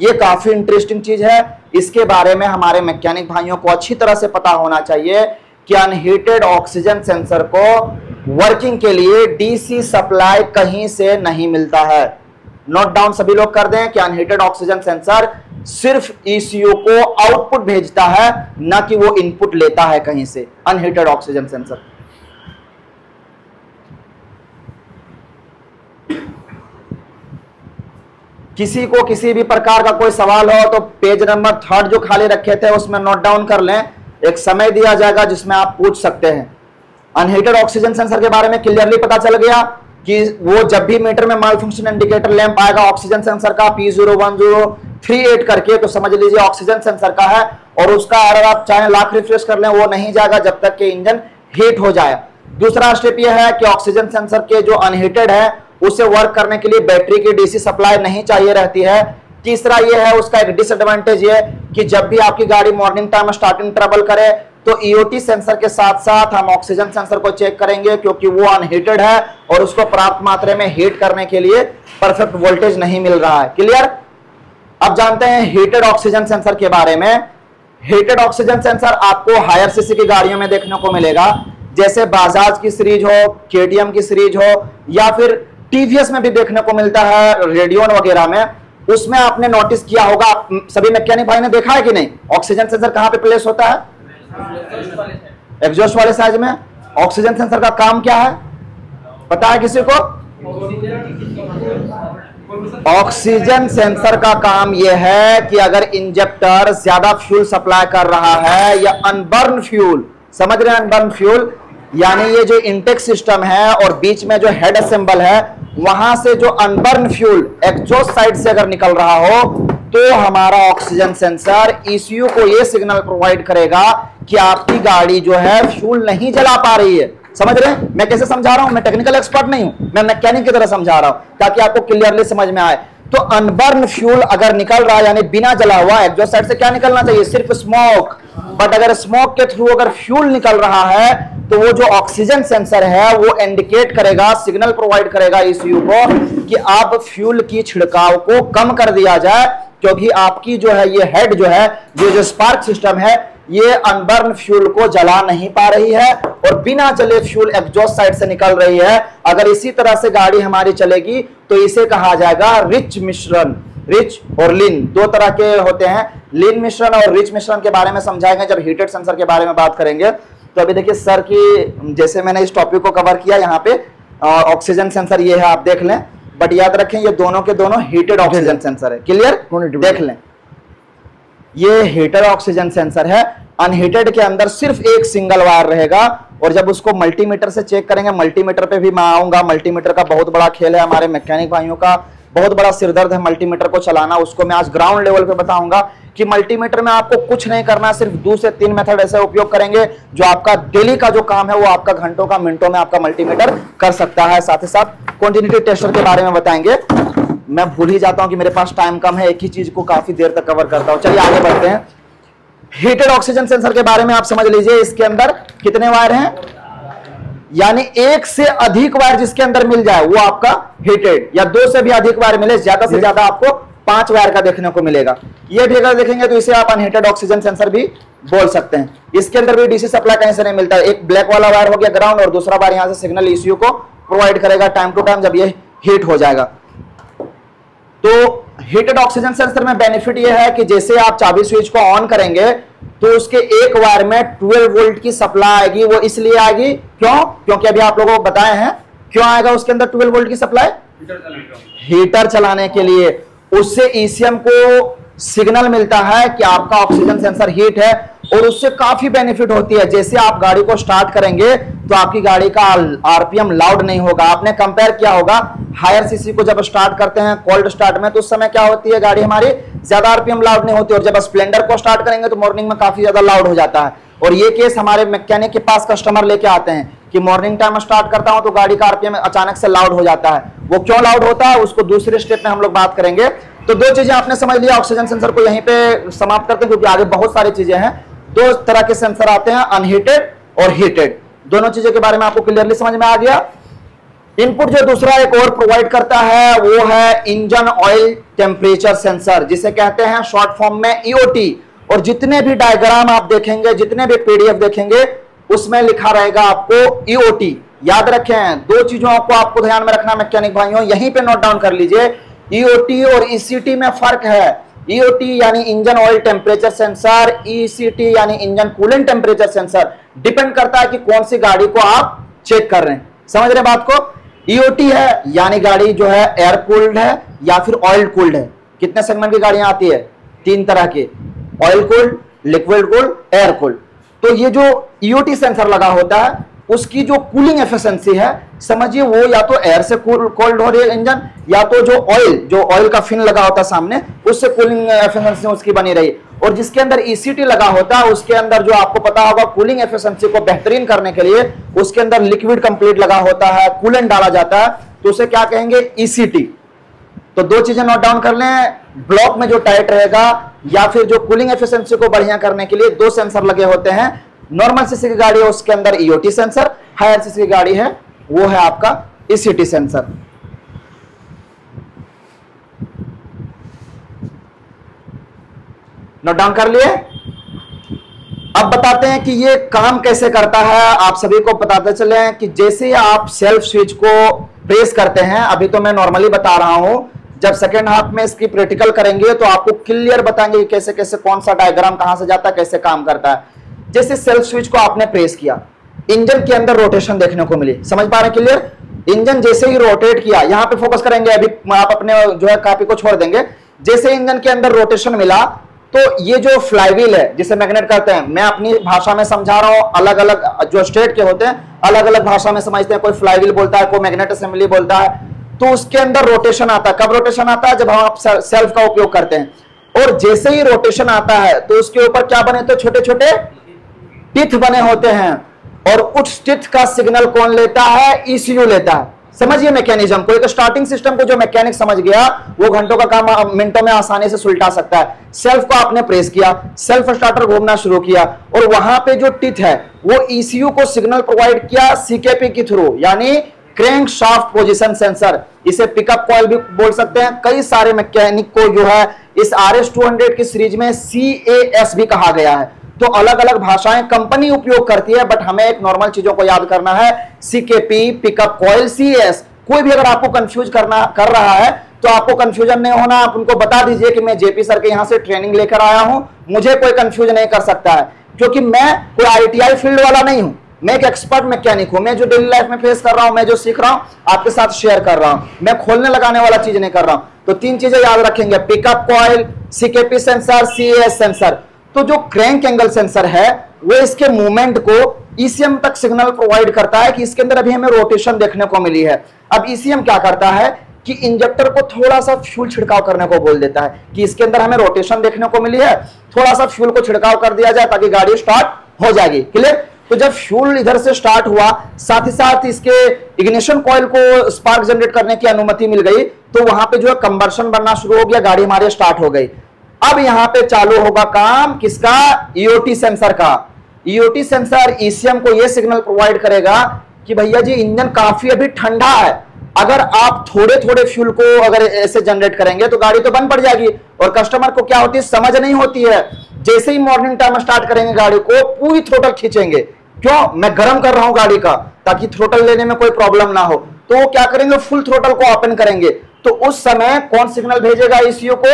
ये काफ़ी इंटरेस्टिंग चीज़ है। इसके बारे में हमारे मैकेनिक भाइयों को अच्छी तरह से पता होना चाहिए कि अनहीटेड ऑक्सीजन सेंसर को वर्किंग के लिए डीसी सप्लाई कहीं से नहीं मिलता है। नोट डाउन सभी लोग कर दें कि अनहीटेड ऑक्सीजन सेंसर सिर्फ़ ईसीयू को आउटपुट भेजता है, ना कि वो इनपुट लेता है कहीं से अनहीटेड ऑक्सीजन सेंसर किसी को किसी भी प्रकार का कोई सवाल हो तो पेज नंबर थर्ड जो खाली रखे थे उसमें नोट डाउन कर लें। एक समय दिया जाएगा जिसमें आप पूछ सकते हैं। अनहीटेड ऑक्सीजन सेंसर के बारे में क्लियरली पता चल गया। कि वो जब भी मीटर में माल फ़ंक्शन इंडिकेटर लैंप आएगा ऑक्सीजन सेंसर का P zero one zero three eight करके तो समझ लीजिए ऑक्सीजन सेंसर का है, और उसका अगर आप चाहे लाख रिफ्रेश कर लें, वो नहीं जाएगा जब तक कि इंजन हीट हो जाए। दूसरा स्टेप यह है कि ऑक्सीजन सेंसर के जो अनहीटेड है, उसे वर्क करने के लिए बैटरी की डीसी सप्लाई नहीं चाहिए रहती है। तीसरा यह है, उसका एक डिसएडवांटेज ये कि जब भी आपकी गाड़ी मॉर्निंग टाइम स्टार्टिंग ट्रेवल करे तो ईओटी सेंसर के साथ साथ हम ऑक्सीजन सेंसर को चेक करेंगे क्योंकि वो अनहीटेड है और उसको प्राप्त मात्रा में हीट करने के लिए परफेक्ट वोल्टेज नहीं मिल रहा है। क्लियर अब जानते हैं हीटेड ऑक्सीजन सेंसर के बारे में। हीटेड ऑक्सीजन सेंसर आपको हायर सीसी की गाड़ियों में देखने को मिलेगा। जैसे बाजाज की सीरीज़ हो केटीएम की सीरीज़ हो, या फिर टीवीएस में भी देखने को मिलता है रेडियोन वगैरह में। उसमें आपने नोटिस किया होगा सभी मैकेनिक भाई ने देखा है कि नहीं? ऑक्सीजन सेंसर कहाँ पे प्लेस होता है? एग्जॉस्ट वाले साइज़ में ऑक्सीजन सेंसर का काम क्या है? पता है किसी को? ऑक्सीजन सेंसर का काम यह है कि अगर इंजेक्टर ज़्यादा फ्यूल सप्लाई कर रहा है या अनबर्न फ्यूल समझ रहे हैं अनबर्न फ्यूल यानी ये जो इंटेक सिस्टम है और बीच में जो हेड असेंबल है, वहाँ से जो अनबर्न फ्यूल एग्जॉस्ट साइड से अगर निकल रहा हो तो हमारा ऑक्सीजन सेंसर ईसीयू को यह सिग्नल प्रोवाइड करेगा कि आपकी गाड़ी जो है फ्यूल नहीं जला पा रही है। समझ रहे हैं? मैं कैसे समझा रहा हूँ? मैं टेक्निकल एक्सपर्ट नहीं हूँ। मैं मैकेनिक की तरह समझा रहा हूँ, ताकि आपको क्लियरली समझ में आए। तो अनबर्न फ्यूल अगर निकल रहा है, यानी बिना जला हुआ एग्जॉस्ट साइड से क्या निकलना चाहिए? सिर्फ़ स्मोक बट अगर स्मोक के थ्रू अगर फ्यूल निकल रहा है तो वो जो ऑक्सीजन सेंसर है, वो इंडिकेट करेगा सिग्नल प्रोवाइड करेगा ईसीयू को कि आप फ्यूल की छिड़काव को कम कर दिया जाए, क्योंकि आपकी जो है, ये हेड जो है, ये जो स्पार्क सिस्टम है ये अनबर्न फ्यूल को जला नहीं पा रही है और बिना जले फ्यूल एग्जॉस्ट साइड से निकल रही है। अगर इसी तरह से गाड़ी हमारी चलेगी तो इसे कहा जाएगा रिच मिश्रण रिच और लिन दो तरह के होते हैं। लिन मिश्रण और रिच मिश्रण के बारे में समझाएँगे। जब हीटेड सेंसर के बारे में बात करेंगे तो अभी देखिए सर की जैसे मैंने इस टॉपिक को कवर किया यहाँ पे ऑक्सीजन सेंसर ये है आप देख लें। बट याद रखें ये दोनों के दोनों हीटेड ऑक्सीजन सेंसर है। क्लियर देख लें। ये हीटर ऑक्सीजन सेंसर है। अनहीटेड के अंदर सिर्फ़ एक सिंगल वायर रहेगा। और जब उसको मल्टीमीटर से चेक करेंगे मल्टीमीटर पे भी मैं आऊँगा। मल्टीमीटर का बहुत बड़ा खेल है हमारे मैकेनिक भाइयों का। बहुत बड़ा सिरदर्द है मल्टीमीटर को चलाना। उसको मैं आज ग्राउंड लेवल पे बताऊँगा कि मल्टीमीटर में आपको कुछ नहीं करना सिर्फ़ दो से तीन मेथड ऐसे उपयोग करेंगे, जो आपका डेली का जो काम है, वो आपका घंटों का, मिनटों में आपका मल्टीमीटर कर सकता है। साथ ही साथ क्वांटिटी टेस्टर के बारे में बताएँगे। मैं भूल ही जाता हूँ कि मेरे पास टाइम कम है, एक ही चीज़ को काफ़ी देर तक कवर करता हूँ। चलिए आगे बढ़ते हैं। हीटेड ऑक्सीजन सेंसर के बारे में आप समझ लीजिए इसके अंदर कितने वायर हैं। यानी एक से अधिक वायर जिसके अंदर मिल जाए, वो आपका हीटेड या दो से भी अधिक वायर मिले, ज़्यादा से ज़्यादा आपको पाँच वायर का देखने को मिलेगा। ये भी अगर देखेंगे तो इसे आप अनहीटेड ऑक्सीजन सेंसर भी बोल सकते हैं। इसके अंदर भी डीसी सप्लाई कहीं से नहीं मिलता एक ब्लैक वाला वायर हो गया ग्राउंड और दूसरा वायर यहाँ से सिग्नल इश्यू को प्रोवाइड करेगा। टाइम टू टाइम जब ये हीट हो जाएगा। तो हीटेड ऑक्सीजन सेंसर में बेनिफिट यह है कि जैसे आप चाबी स्विच को ऑन करेंगे तो उसके एक वायर में 12 वोल्ट की सप्लाई आएगी, वो इसलिए आएगी। क्यों? क्योंकि अभी आप लोगों को बताए हैं, क्यों आएगा उसके अंदर 12 वोल्ट की सप्लाई हीटर चलाने के लिए। उससे ईसीएम को सिग्नल मिलता है कि आपका ऑक्सीजन सेंसर हीट है। और उससे काफ़ी बेनिफिट होती है। जैसे आप गाड़ी को स्टार्ट करेंगे तो आपकी गाड़ी का आरपीएम लाउड नहीं होगा। आपने कंपेयर किया होगा हायर सीसी को जब स्टार्ट करते हैं कोल्ड स्टार्ट में तो उस समय क्या होती है गाड़ी हमारी? ज़्यादा आरपीएम लाउड नहीं होती और जब स्प्लेंडर को स्टार्ट करेंगे तो मॉर्निंग में काफ़ी ज़्यादा लाउड हो जाता है। और ये केस हमारे मैकेनिक के पास कस्टमर लेके आते हैं कि मॉर्निंग टाइम स्टार्ट करता हूँ तो गाड़ी का आरपीएम अचानक से लाउड हो जाता है। वो क्यों लाउड होता है, उसको दूसरे स्टेप में हम लोग बात करेंगे। तो दो चीज़ें आपने समझ लिया ऑक्सीजन सेंसर को यहीं पे समाप्त करते हैं, क्योंकि आगे बहुत सारी चीज़ें हैं। दो तरह के सेंसर आते हैं अनहीटेड और हीटेड दोनों चीज़ों के बारे में आपको क्लियरली समझ में आ गया। इनपुट जो दूसरा एक और प्रोवाइड करता है, वो है इंजन ऑयल टेम्परेचर सेंसर जिसे कहते हैं शॉर्ट फॉर्म में ईओटी e और जितने भी डायग्राम आप देखेंगे, जितने भी पीडीएफ देखेंगे, उसमें लिखा रहेगा आपको ईओटी e याद रखें, दो चीज़ों को आपको ध्यान में रखना मैकेनिक भाइयों, यहीं पे नोट डाउन कर लीजिए। ईओटी e और ईसीटी में फ़र्क है। ईओटी यानी engine oil temperature sensor ECT यानी engine coolant temperature sensor. Depend करता है कि कौन सी गाड़ी को आप चेक कर रहे हैं। समझ रहे बात को? ईओटी है, यानी गाड़ी जो है एयर कूल्ड है या फिर ऑयल कूल्ड है। कितने सेगमेंट की गाड़ियाँ आती है? तीन तरह की। Oil cooled liquid cooled air cooled तो ये जो ईओटी सेंसर लगा होता है उसकी जो कूलिंग एफिशिएंसी है, समझिए वो या तो एयर से कोल्ड हो रही है इंजन या तो जो ऑयल जो ऑयल का फिन लगा होता है सामने, उससे कूलिंग एफिशिएंसी उसकी बनी रही। और जिसके अंदर ईसीटी e लगा होता है उसके अंदर जो आपको पता होगा कूलिंग एफिशिएंसी को बेहतरीन करने के लिए, उसके अंदर लिक्विड कंप्लीट लगा होता है कूलेंट डाला जाता है तो उसे क्या कहेंगे? ईसीटी e तो दो चीज़ें नोट डाउन कर लें ब्लॉक में जो टाइट रहेगा, या फिर जो कूलिंग एफिशिएंसी को बढ़िया करने के लिए दो सेंसर लगे होते हैं नॉर्मल सीसी की गाड़ी है, उसके अंदर ईओटी सेंसर हायर सीसी की गाड़ी है, वो है आपका ईसीटी सेंसर नोट डाउन कर लिए? अब बताते हैं कि ये काम कैसे करता है, आप सभी को बताते चले हैं कि जैसे आप सेल्फ स्विच को प्रेस करते हैं, अभी तो मैं नॉर्मली बता रहा हूँ, जब सेकेंड हाफ़ में इसकी प्रैक्टिकल करेंगे तो आपको क्लियर बताएँगे कैसे कैसे कौन सा डायग्राम कहाँ से जाता है, कैसे काम करता है। जैसे सेल्फ स्विच को आपने प्रेस किया, इंजन के अंदर रोटेशन देखने को मिली। समझ पा रहे क्लियर इंजन जैसे ही रोटेट किया, यहाँ पे फोकस करेंगे, अभी आप अपने जो है कॉपी को छोड़ देंगे। जैसे इंजन के अंदर रोटेशन मिला तो ये जो फ्लाईव्हील है, जिसे मैग्नेट कहते हैं, मैं अपनी भाषा में समझा रहा हूँ अलग अलग जो स्टेट के होते हैं अलग अलग भाषा में समझते हैं, कोई फ्लाईव्हील बोलता है, कोई मैग्नेट असेंबली बोलता है तो उसके अंदर रोटेशन आता है। कब रोटेशन आता है? जब हम आप सेल्फ का उपयोग करते हैं। और जैसे ही रोटेशन आता है तो उसके ऊपर क्या बने थे छोटे छोटे टिथ बने होते हैं और उस टिथ का सिग्नल कौन लेता है? ईसीयू लेता है। समझिए मैकेनिज्म। को एक स्टार्टिंग सिस्टम को जो मैकेनिक समझ गया, वो घंटों का काम, मिनटों में आसानी से सुलटा सकता है। सेल्फ को आपने प्रेस किया सेल्फ स्टार्टर घूमना शुरू किया और वहाँ पे जो टिथ है, वो ईसीयू को सिग्नल प्रोवाइड किया सीकेपी के थ्रू यानी क्रैंक शाफ्ट पोजिशन सेंसर इसे पिकअप कॉइल भी बोल सकते हैं। कई सारे मैकेनिक को जो है, इस आर एस टू हंड्रेड की सीरीज़ में सी एस भी कहा गया है। तो अलग अलग भाषाएँ कंपनी उपयोग करती है बट हमें एक नॉर्मल चीज़ों को याद करना है। CKP pickup coil C S कोई भी अगर आपको कंफ्यूज करना, कर रहा है तो आपको कंफ्यूजन नहीं होना। आप उनको बता दीजिए कि मैं जेपी सर के यहाँ से ट्रेनिंग लेकर आया हूँ। मुझे कोई कंफ्यूज नहीं कर सकता है। क्योंकि मैं कोई आईटीआई फ़ील्ड वाला नहीं हूँ। मैं एक एक्सपर्ट मैकेनिक हूँ। मैं जो डेली लाइफ में फेस कर रहा हूँ, मैं जो सीख रहा हूँ, आपके साथ शेयर कर रहा हूँ। मैं खोलने लगाने वाला चीज़ नहीं कर रहा हूँ। तो तीन चीज़ें याद रखेंगे। Pickup coil CKP sensor CS sensor तो जो क्रैंक एंगल सेंसर है, वो इसके मूवमेंट को ईसीएम तक सिग्नल प्रोवाइड करता है कि इसके अंदर अभी हमें रोटेशन देखने को मिली है। अब ईसीएम क्या करता है कि इंजेक्टर को थोड़ा सा फ्यूल छिड़काव करने को बोल देता है कि इसके अंदर हमें रोटेशन देखने को मिली है। थोड़ा सा फ्यूल को छिड़काव कर दिया जाए ताकि गाड़ी स्टार्ट हो जाएगी। क्लियर तो जब फ्यूल इधर से स्टार्ट हुआ, साथ ही साथ इसके इग्निशन कॉइल को स्पार्क जनरेट करने की अनुमति मिल गई तो वहाँ पे जो है कंबर्शन बनना शुरू हो गया, गाड़ी हमारी स्टार्ट हो गई। अब यहाँ पे चालू होगा काम किसका? ईओटी सेंसर का। ईओटी सेंसर ईसीएम को यह सिग्नल प्रोवाइड करेगा कि भैया जी, इंजन काफ़ी अभी ठंडा है। अगर आप थोड़े थोड़े फ्यूल को अगर ऐसे जनरेट करेंगे तो गाड़ी तो बंद पड़ जाएगी। और कस्टमर को क्या होती है? समझ नहीं होती है। जैसे ही मॉर्निंग टाइम स्टार्ट करेंगे गाड़ी को, पूरी थ्रोटल खींचेंगे। क्यों? मैं गर्म कर रहा हूँ गाड़ी का, ताकि थ्रोटल लेने में कोई प्रॉब्लम ना हो। तो वो क्या करेंगे? फुल थ्रोटल को ओपन करेंगे। तो उस समय कौन सिग्नल भेजेगा ईसीयू को?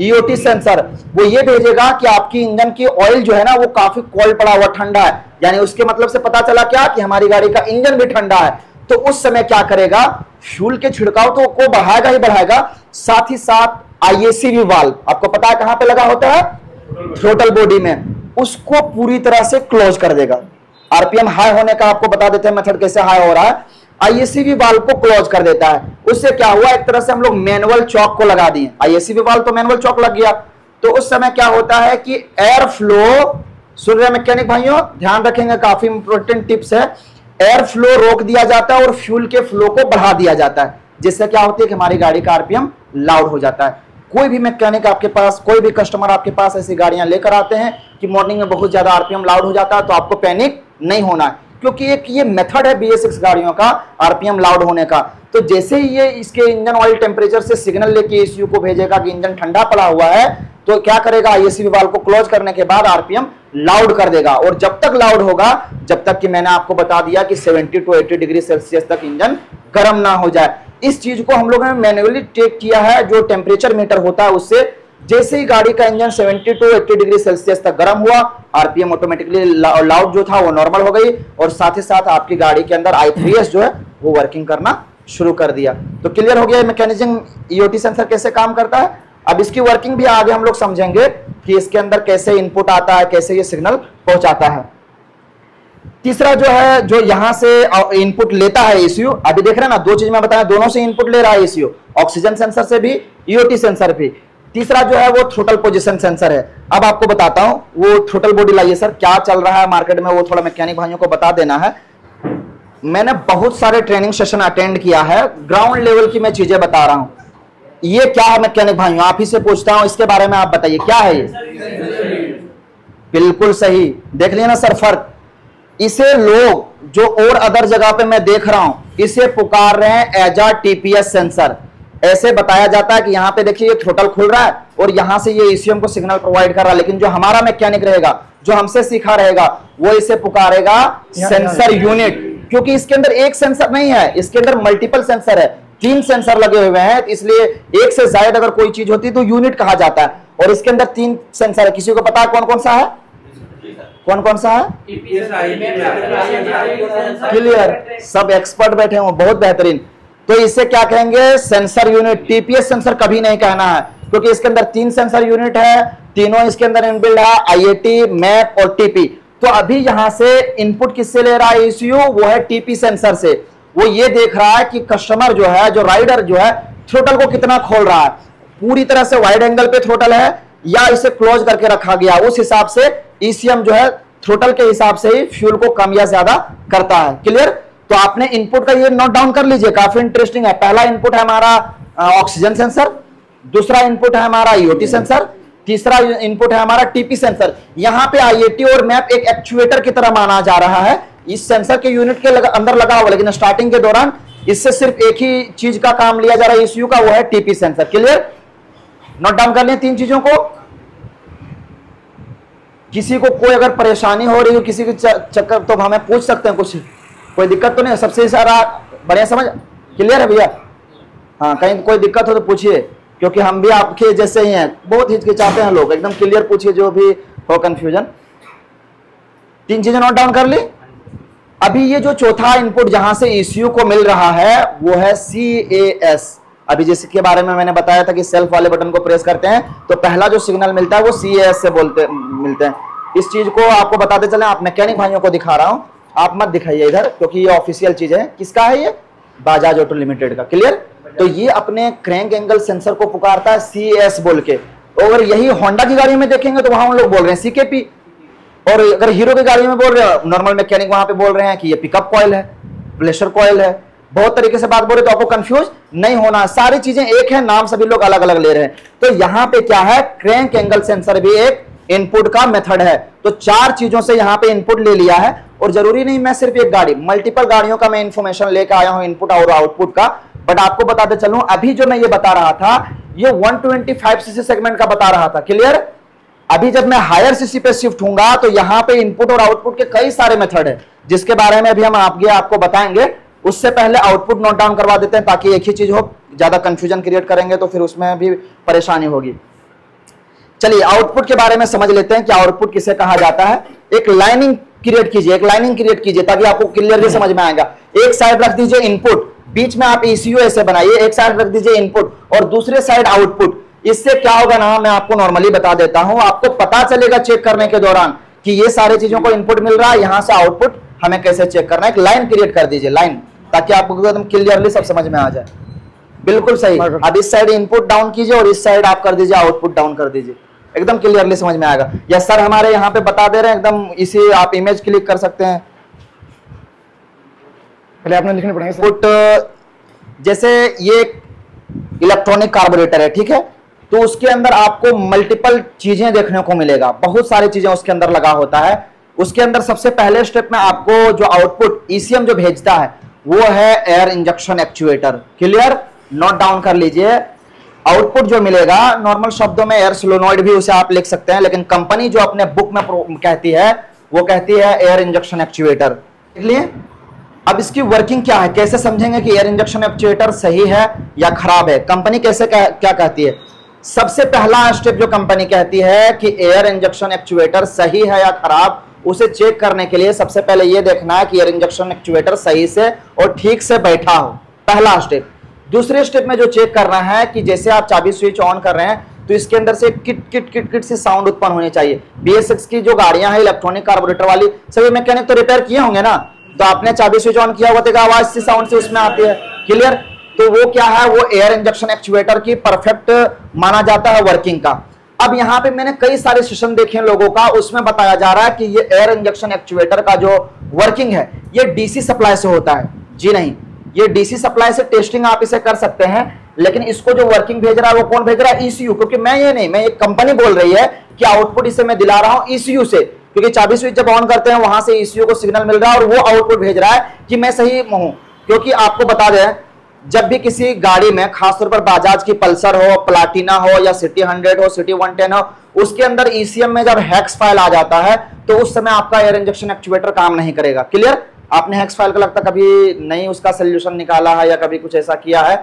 ईओटी सेंसर वो ये भेजेगा कि आपकी इंजन की ऑयल जो है ना, वो काफ़ी कोल्ड पड़ा हुआ, ठंडा है। यानी उसके मतलब से पता चला क्या कि हमारी गाड़ी का इंजन भी ठंडा है। तो उस समय क्या करेगा? फ्यूल के छिड़काव तो को बढ़ाएगा ही बढ़ाएगा। साथ ही साथ आईएसी भी वाल्व आपको पता है कहाँ पे लगा होता है? थ्रोटल बॉडी में। उसको पूरी तरह से क्लोज कर देगा। आरपीएम हाई होने का आपको बता देते हैं मेथड कैसे हाई हो रहा है। आईएससीबी वाल्व को क्लोज कर देता है। उससे क्या हुआ? एक तरह से हम लोग मैनुअल चौक को लगा दिए। आईएससीबी वाल्व तो मैनुअल चौक लग गया। तो उस समय क्या होता है कि एयर फ्लो सुन रहे मैकेनिक भाइयों? ध्यान रखेंगे, काफ़ी इंपॉर्टेंट टिप्स है। एयर फ्लो रोक दिया जाता है और फ्यूल के फ्लो को बढ़ा दिया जाता है। जिससे क्या होती है कि हमारी गाड़ी का आरपीएम लाउड हो जाता है। कोई भी मैकेनिक आपके पास, कोई भी कस्टमर आपके पास ऐसी गाड़ियाँ लेकर आते हैं कि मॉर्निंग में बहुत ज़्यादा आरपीएम लाउड हो जाता है तो आपको पैनिक नहीं होना है। क्योंकि एक ये मेथड है बी गाड़ियों का आरपीएम लाउड होने का। तो जैसे ही ये इसके इंजन ऑयल टेम्परेचर से सिग्नल लेके एसीयू को भेजेगा कि इंजन ठंडा पड़ा हुआ है तो क्या करेगा? आईएससी वाल को क्लोज करने के बाद आरपीएम लाउड कर देगा। और जब तक लाउड होगा, जब तक कि मैंने आपको बता दिया कि 70 टू 80 डिग्री सेल्सियस तक इंजन गर्म ना हो जाए। इस चीज़ को हम लोगों ने मैनुअली टेक किया है, जो टेम्परेचर मीटर होता है उससे जैसे ही गाड़ी का इंजन 70 टू 80 डिग्री सेल्सियस तक गर्म हुआ आरपीएम ऑटोमेटिकली लाउड जो था वो नॉर्मल हो गई और साथ ही साथ आपकी गाड़ी के अंदर आई जो है वो वर्किंग करना शुरू कर दिया। तो क्लियर हो गया मैकेनिज्म ईओटी सेंसर कैसे काम करता है? अब इसकी वर्किंग भी आगे हम लोग समझेंगे कि इसके अंदर कैसे इनपुट आता है, कैसे ये सिग्नल पहुंचाता है। तीसरा जो है, जो यहाँ से इनपुट लेता है एसीयू अभी देख रहे हैं ना, दो चीज़ मैं बताया, दोनों से इनपुट ले रहा है एसीयू ऑक्सीजन सेंसर से भी ईओटी सेंसर भी। तीसरा जो है वो थ्रोटल पोजिशन सेंसर है। अब आपको बताता हूँ, वो थ्रोटल बॉडी लाइए सर, क्या चल रहा है मार्केट में, वो थोड़ा मैकेनिक भाइयों को बता देना है। मैंने बहुत सारे ट्रेनिंग सेशन अटेंड किया है ग्राउंड लेवल की मैं चीज़ें बता रहा हूँ। ये क्या है मैकेनिक भाइयों? आप ही से पूछता हूँ, इसके बारे में आप बताइए, क्या है ये? बिल्कुल सही। देख लिया ना सर, फ़र्क। इसे लोग जो और अदर जगह पे मैं देख रहा हूँ, इसे पुकार रहे हैं एजा टीपीएस सेंसर ऐसे बताया जाता है कि यहाँ पे देखिए ये थ्रोटल खुल रहा है और यहाँ से ये ईसीएम को सिग्नल प्रोवाइड कर रहा है लेकिन जो हमारा मैकेनिक रहेगा जो हमसे सीखा रहेगा वो इसे पुकारेगा सेंसर यूनिट क्योंकि इसके अंदर एक सेंसर नहीं है इसके अंदर मल्टीपल सेंसर है तीन सेंसर लगे हुए हैं इसलिए एक से ज़्यादा अगर कोई चीज़ होती है तो यूनिट कहा जाता है और इसके अंदर तीन सेंसर है। किसी को पता है कौन कौन सा है? कौन कौन सा है क्लियर सब एक्सपर्ट बैठे हुए बहुत बेहतरीन। तो इसे क्या कहेंगे? सेंसर यूनिट टीपीएस सेंसर कभी नहीं कहना है, क्योंकि इसके अंदर तीन सेंसर यूनिट है, तीनों इसके अंदर इनबिल्ड है आईएटी मैप और टीपी तो अभी यहाँ से इनपुट किससे ले रहा है ईसीयू वो है टीपी सेंसर से। वो ये देख रहा है कि कस्टमर जो है, जो राइडर जो है थ्रोटल को कितना खोल रहा है। पूरी तरह से वाइड एंगल पे थ्रोटल है, या इसे क्लोज करके रखा गया। उस हिसाब से ईसीएम जो है थ्रोटल के हिसाब से ही फ्यूल को कम या ज़्यादा करता है। क्लियर तो आपने इनपुट का ये नोट डाउन कर लीजिए काफ़ी इंटरेस्टिंग है। पहला इनपुट है हमारा ऑक्सीजन सेंसर दूसरा इनपुट है हमारा आईओटी सेंसर तीसरा इनपुट है हमारा टीपी सेंसर यहाँ पे आईएटी और मैप एक एक्चुएटर की तरह माना जा रहा है। इस सेंसर के यूनिट के लगा, अंदर लगा हुआ लेकिन स्टार्टिंग के दौरान इससे सिर्फ़ एक ही चीज़ का काम लिया जा रहा है ईसीयू का वो है TP sensor clear note down कर लिया तीन चीज़ों को। किसी को कोई अगर परेशानी हो रही हो किसी के चक्कर तो हमें पूछ सकते हैं कुछ। कोई दिक्कत तो नहीं सबसे सारा बढ़िया समझ क्लियर है भैया? हाँ कहीं कोई दिक्कत हो तो पूछिए, क्योंकि हम भी आपके जैसे ही हैं। बहुत हिचकिचाते हैं लोग, एकदम क्लियर पूछिए जो भी हो कंफ्यूजन तीन चीज़ें नोट डाउन कर ली। अभी ये जो चौथा इनपुट जहाँ से ईसीयू को मिल रहा है, वो है सी ए एस अभी जिसके बारे में मैंने बताया था कि सेल्फ वाले बटन को प्रेस करते हैं तो पहला जो सिग्नल मिलता है वो सी ए एस से बोलते मिलते हैं। इस चीज़ को आपको बताते चले, आप मैकेनिक भाइयों को दिखा रहा हूँ। आप मत दिखाइए इधर, क्योंकि ये ऑफिशियल चीज़ है। किसका है ये? बाजाज ऑटो लिमिटेड का। क्लियर तो ये अपने क्रैंक एंगल सेंसर को पुकारता है सी एस बोल के। अगर यही होंडा की गाड़ी में देखेंगे तो वहाँ उन लोग बोल रहे हैं सीकेपी और अगर हीरो की गाड़ी में बोल रहे हैं नॉर्मल मैकेनिक वहाँ पे बोल रहे हैं कि ये पिकअप कॉयल है प्लेशर कॉयल है। बहुत तरीके से बात बोल रहे तो आपको कंफ्यूज नहीं होना। सारी चीज़ें एक है, नाम सभी लोग अलग अलग ले रहे हैं। तो यहाँ पे क्या है? क्रैंक एंगल सेंसर भी एक इनपुट का मेथड है। तो चार चीज़ों से यहाँ पे इनपुट ले लिया है। और ज़रूरी नहीं मैं सिर्फ़ एक गाड़ी मल्टीपल गाड़ियों का मैं इंफॉर्मेशन लेकर आया हूँ इनपुट और आउटपुट का बट आपको बताते चलूँ, अभी जो मैं ये बता रहा था, ये 125 सीसी सेगमेंट का बता रहा था क्लियर अभी जब मैं हायर सीसी पे शिफ्ट हूँगा तो यहाँ पे इनपुट और आउटपुट के कई सारे मेथड है, जिसके बारे में अभी हम आपके, आपको बताएँगे। उससे पहले आउटपुट नोट डाउन करवा देते हैं, ताकि एक ही चीज़ हो, ज़्यादा कंफ्यूजन क्रिएट करेंगे तो फिर उसमें भी परेशानी होगी। चलिए आउटपुट के बारे में समझ लेते हैं कि आउटपुट किसे कहा जाता है। एक लाइनिंग क्रिएट कीजिए एक लाइनिंग क्रिएट कीजिए ताकि आपको क्लियरली समझ में आएगा। एक साइड रख दीजिए इनपुट बीच में आप ईसीयू ऐसे बनाइए एक साइड रख दीजिए इनपुट और दूसरे साइड आउटपुट इससे क्या होगा ना मैं आपको नॉर्मली बता देता हूँ आपको पता चलेगा चेक करने के दौरान कि ये सारे चीज़ों को इनपुट मिल रहा है यहाँ से आउटपुट हमें कैसे चेक करना है। एक लाइन क्रिएट कर दीजिए लाइन ताकि आपको एकदम क्लियरली सब समझ में आ जाए। बिल्कुल सही। अब इस साइड इनपुट डाउन कीजिए और इस साइड आप कर दीजिए आउटपुट डाउन कर दीजिए। एकदम क्लियरली समझ में आएगा। या सर हमारे यहाँ पे बता दे रहे हैं एकदम इसी आप इमेज क्लिक कर सकते हैं। पहले आपने लिखने पड़ेंगे इनपुट जैसे ये इलेक्ट्रॉनिक कार्बोरेटर है ठीक है? तो उसके अंदर आपको मल्टीपल चीज़ें देखने को मिलेगा। बहुत सारी चीज़ें उसके अंदर लगा होता है। उसके अंदर सबसे पहले स्टेप में आपको जो आउटपुट ईसीएम जो भेजता है वो है air injection actuator clear note down कर लीजिए। आउटपुट जो मिलेगा नॉर्मल शब्दों में एयर सोलोनॉइड भी उसे आप लिख सकते हैं लेकिन कंपनी जो अपने बुक में कहती है वो कहती है एयर इंजेक्शन एक्चुएटर इसलिए अब इसकी वर्किंग क्या है? कैसे समझेंगे कि एयर इंजेक्शन एक्चुएटर सही है या खराब है? कंपनी कैसे कह, क्या कहती है? सबसे पहला स्टेप जो कंपनी कहती है कि एयर इंजेक्शन एक्चुएटर सही है या खराब उसे चेक करने के लिए सबसे पहले यह देखना है कि एयर इंजेक्शन एक्चुएटर सही से और ठीक से बैठा हो। पहला स्टेप दूसरे स्टेप में जो चेक करना है कि जैसे आप चाबी स्विच ऑन कर रहे हैं तो इसके अंदर से किट किट किट किट से साउंड उत्पन्न होने चाहिए। बीएसएक्स की जो गाड़ियाँ हैं इलेक्ट्रॉनिक कार्बोरेटर वाली, सभी मैकेनिक तो रिपेयर किए होंगे ना? तो आपने चाबी स्विच ऑन किया हुआ, देखा आवाज़ से साउंड से उसमें आती है। क्लियर तो वो क्या है? वो एयर इंजेक्शन एक्चुएटर की परफेक्ट माना जाता है वर्किंग का। अब यहाँ पे मैंने कई सारे सेशन देखे हैं लोगों का, उसमें बताया जा रहा है कि ये एयर इंजेक्शन एक्चुएटर का जो वर्किंग है, ये डीसी सप्लाई से होता है। जी नहीं। ये डीसी सप्लाई से टेस्टिंग आप इसे कर सकते हैं, लेकिन इसको जो वर्किंग भेज रहा है, वो कौन भेज रहा है? ईसीयू क्योंकि मैं ये नहीं, मैं एक कंपनी बोल रही है कि आउटपुट इसे मैं दिला रहा हूँ ईसीयू से। क्योंकि चाबी स्विच जब ऑन करते हैं, वहाँ से ईसीयू को सिग्नल मिल रहा है और वो आउटपुट भेज रहा है कि मैं सही हूँ। क्योंकि आपको बता दें, जब भी किसी गाड़ी में, खासतौर पर बाजाज की पल्सर हो प्लाटिना हो, या सिटी हंड्रेड हो सिटी वन टेन हो, उसके अंदर ईसीएम में जब हैक्स फ़ाइल आ जाता है तो उस समय आपका एयर इंजेक्शन एक्चुएटर काम नहीं करेगा। क्लियर आपने हैक्स फ़ाइल का लगता कभी नहीं उसका सोल्यूशन निकाला है या कभी कुछ ऐसा किया है?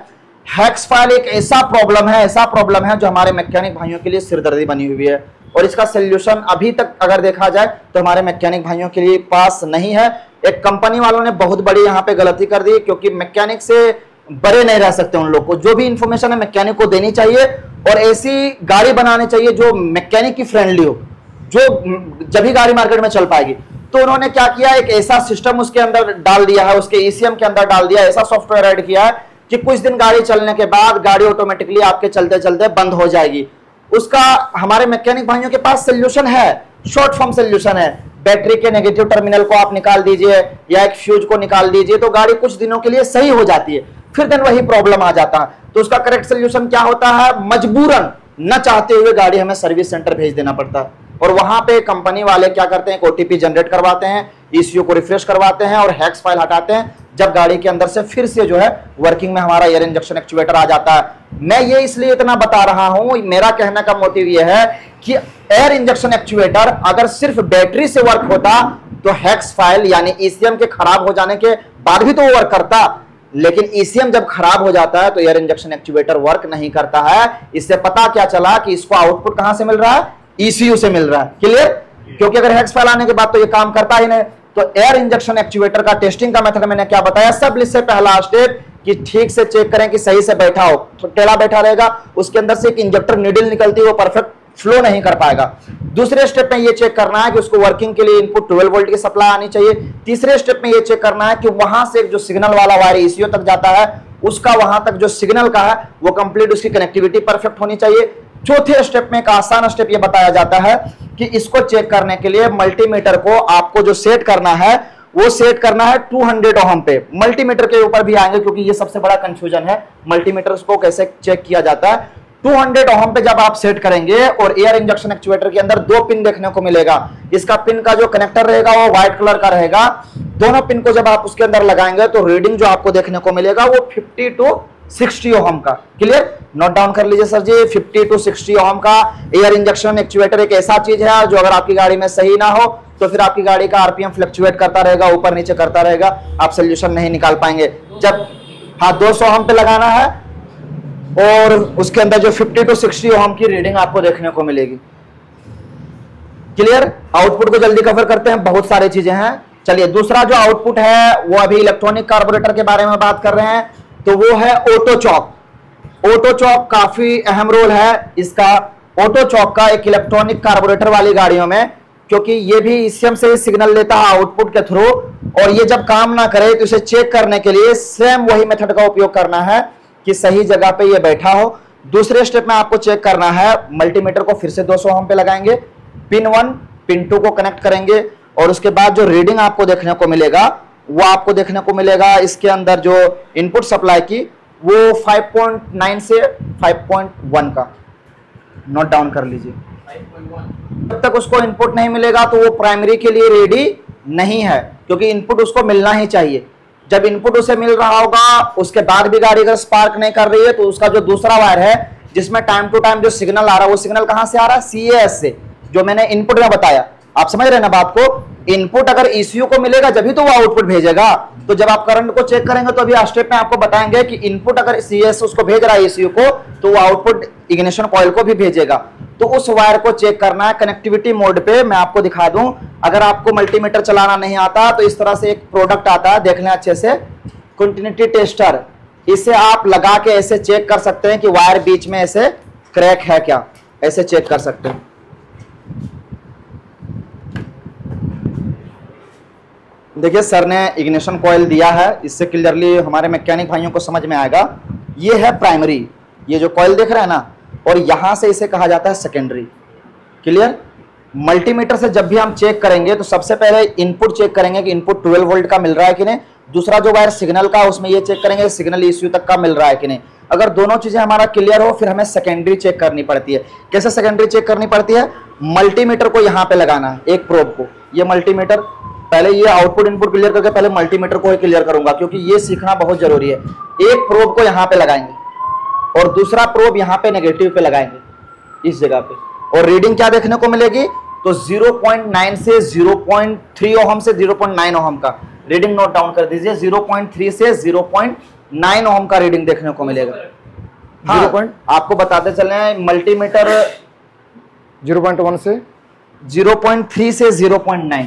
हैक्स फ़ाइल एक ऐसा प्रॉब्लम है, ऐसा प्रॉब्लम है जो हमारे मैकेनिक भाइयों के लिए सिरदर्दी बनी हुई है। और इसका सोल्यूशन अभी तक अगर देखा जाए तो हमारे मैकेनिक भाइयों के लिए पास नहीं है। एक कंपनी वालों ने बहुत बड़ी यहाँ पे गलती कर दी, क्योंकि मैकेनिक से बड़े नहीं रह सकते उन लोग को। जो भी इंफॉर्मेशन है मैकेनिक को देनी चाहिए, और ऐसी गाड़ी बनानी चाहिए जो मैकेनिक की फ्रेंडली हो, जो जब भी गाड़ी मार्केट में चल पाएगी। तो उन्होंने क्या किया? एक ऐसा सिस्टम उसके अंदर डाल दिया है, उसके ईसीएम के अंदर डाल दिया ऐसा सॉफ्टवेयर ऐड किया है कि कुछ दिन गाड़ी चलने के बाद गाड़ी ऑटोमेटिकली आपके चलते चलते बंद हो जाएगी। उसका हमारे मैकेनिक भाइयों के पास सोल्यूशन है शॉर्ट फॉर्म सोल्यूशन है। बैटरी के नेगेटिव टर्मिनल को आप निकाल दीजिए या एक फ्यूज को निकाल दीजिए तो गाड़ी कुछ दिनों के लिए सही हो जाती है। फिर दिन वही प्रॉब्लम आ जाता है। तो उसका करेक्ट सोल्यूशन क्या होता है? मजबूरन न चाहते हुए गाड़ी हमें सर्विस सेंटर भेज देना पड़ता है। और वहाँ पे कंपनी वाले क्या करते हैं? ओटीपी जनरेट करवाते हैं ईसीयू को रिफ्रेश करवाते हैं और हैक्स फ़ाइल हटाते हैं। जब गाड़ी के अंदर से फिर से जो है वर्किंग में हमारा एयर इंजेक्शन एक्चुएटर आ जाता है। मैं ये इसलिए इतना बता रहा हूँ, मेरा कहने का मोटिव यह है कि एयर इंजेक्शन एक्चुएटर अगर सिर्फ़ बैटरी से वर्क होता तो हैक्स फ़ाइल यानी ईसीएम के खराब हो जाने के बाद भी तो वो वर्क करता। लेकिन ईसीएम जब खराब हो जाता है तो एयर इंजेक्शन एक्चुएटर वर्क नहीं करता है। इससे पता क्या चला कि इसको आउटपुट कहाँ से मिल रहा है? ईसीयू से मिल रहा है। क्लियर क्योंकि अगर हैक्स फ़ाइल आने के बाद तो ये काम करता ही नहीं। तो एयर इंजेक्शन एक्चुएटर का टेस्टिंग का मेथड मैंने क्या बताया? सब इससे पहला स्टेप कि ठीक से चेक करें कि सही से बैठा हो। तो टेढ़ा बैठा रहेगा, उसके अंदर से एक इंजेक्टर नीडल निकलती है, वो परफेक्ट फ्लो नहीं कर पाएगा। दूसरे स्टेप में ये चेक करना है कि उसको वर्किंग के लिए इनपुट 12 वोल्ट की सप्लाई आनी चाहिए। तीसरे स्टेप में ये चेक करना है कि वहाँ से जो सिग्नल वाला वायर ईसीओ तक जाता है, उसका वहाँ तक जो सिग्नल का है, वो कंप्लीट उसकी कनेक्टिविटी परफेक्ट होनी चाहिए। चौथे स्टेप में एक आसान स्टेप ये बताया जाता है कि इसको चेक करने के लिए मल्टीमीटर को आपको जो सेट करना है, वो सेट करना है 200 हंड्रेड ओहम पे। मल्टीमीटर के ऊपर भी आएँगे क्योंकि ये सबसे बड़ा कंफ्यूजन है। मल्टीमीटर को कैसे चेक किया जाता है? 200 हंड्रेड ओहम पे जब आप सेट करेंगे और एयर इंजेक्शन एक्चुएटर के अंदर दो पिन देखने को मिलेगा, इसका पिन का जो कनेक्टर रहेगा वो व्हाइट कलर का रहेगा। दोनों पिन को जब आप उसके अंदर लगाएँगे तो रीडिंग जो आपको देखने को मिलेगा वो 50 टू 60 ओहम का। क्लियर नोट डाउन कर लीजिए सर जी 50 टू 60 ओहम का। एयर इंजेक्शन एक्चुएटर एक ऐसा चीज़ है, जो अगर आपकी गाड़ी में सही ना हो तो फिर आपकी गाड़ी का आरपीएम फ्लक्चुएट करता रहेगा, ऊपर नीचे करता रहेगा, आप सोल्यूशन नहीं निकाल पाएँगे। जब हाँ 200 ओहम पे लगाना है, और उसके अंदर जो 50 टू 60 ओहम की रीडिंग आपको देखने को मिलेगी। क्लियर आउटपुट को जल्दी कवर करते हैं, बहुत सारी चीज़ें हैं। चलिए, दूसरा जो आउटपुट है, वो अभी इलेक्ट्रॉनिक कार्बोरेटर के बारे में बात कर रहे हैं। तो वो है ऑटो चौक ऑटो चौक काफ़ी अहम रोल है इसका. ऑटो चौक का एक इलेक्ट्रॉनिक कार्बोरेटर वाली गाड़ियों में, क्योंकि ये भी ईसीएम से ही सिग्नल लेता है आउटपुट के थ्रू और ये जब काम ना करे तो इसे चेक करने के लिए सेम वही मेथड का उपयोग करना है कि सही जगह पे ये बैठा हो. दूसरे स्टेप में आपको चेक करना है मल्टीमीटर को फिर से 200 ओम पे लगाएँगे पिन वन पिन टू को कनेक्ट करेंगे, और उसके बाद जो रीडिंग आपको देखने को मिलेगा वो आपको देखने को मिलेगा। इसके अंदर जो इनपुट सप्लाई की, वो 5.9 से 5.1 का। नोट डाउन कर लीजिए। जब तक उसको इनपुट नहीं मिलेगा तो वो प्राइमरी के लिए रेडी नहीं है, क्योंकि इनपुट उसको मिलना ही चाहिए। जब इनपुट उसे मिल रहा होगा, उसके बाद भी गाड़ी अगर स्पार्क नहीं कर रही है तो उसका जो दूसरा वायर है, जिसमें टाइम टू टाइम जो सिग्नल आ रहा है, वो सिग्नल कहाँ से आ रहा है? सी से, जो मैंने इनपुट में बताया। आप समझ रहे ना बात को? इनपुट अगर ईसीयू को मिलेगा, जब तो वो आउटपुट भेजेगा। तो जब आप करंट को चेक करेंगे तो अभी स्टेप में आपको बताएँगे कि इनपुट अगर सीएस उसको भेज रहा है ईसीयू को तो वो आउटपुट इग्निशन कॉइल को भी भेजेगा। तो उस वायर को चेक करना है, कनेक्टिविटी मोड पे मैं आपको दिखा दूँ। अगर आपको मल्टीमीटर चलाना नहीं आता तो इस तरह से एक प्रोडक्ट आता है देख लें अच्छे से। कंटिन्यूटी टेस्टर इसे आप लगा के ऐसे चेक कर सकते हैं कि वायर बीच में ऐसे क्रैक है क्या। ऐसे चेक कर सकते हैं। देखिए, सर ने इग्निशन कॉयल दिया है, इससे क्लियरली हमारे मैकेनिक भाइयों को समझ में आएगा। ये है प्राइमरी, ये जो कॉयल देख रहे हैं ना, और यहाँ से इसे कहा जाता है सेकेंडरी। क्लियर? मल्टीमीटर से जब भी हम चेक करेंगे तो सबसे पहले इनपुट चेक करेंगे कि इनपुट 12 वोल्ट का मिल रहा है कि नहीं। दूसरा जो वायर सिग्नल का, उसमें ये चेक करेंगे सिग्नल इश्यू तक का मिल रहा है कि नहीं। अगर दोनों चीज़ें हमारा क्लियर हो, फिर हमें सेकेंडरी चेक करनी पड़ती है। कैसे सेकेंडरी चेक करनी पड़ती है? मल्टीमीटर को यहाँ पे लगाना है, एक प्रोब को। ये मल्टीमीटर पहले ये आउटपुट इनपुट क्लियर करके पहले मल्टीमीटर को क्लियर करूँगा क्योंकि ये सीखना बहुत ज़रूरी है। एक प्रोब को यहाँ पे लगाएँगे और दूसरा प्रोब यहाँ पे नेगेटिव पे लगाएँगे इस जगह पे। और रीडिंग क्या देखने को मिलेगी? तो 0.9 से 0.3 ओहम से 0.9 ओहम का। रीडिंग नोट डाउन कर दीजिए 0.3 से 0.9 ओहम का रीडिंग देखने को मिलेगा। हाँ, आपको बताते चले मल्टीमीटर 0.1 से? 0.3 से 0.9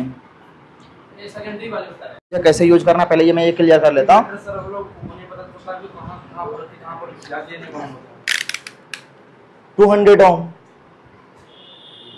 ये कैसे यूज़ करना पहले ये मैं ये क्लियर कर लेता हूँ। Two hundred ohm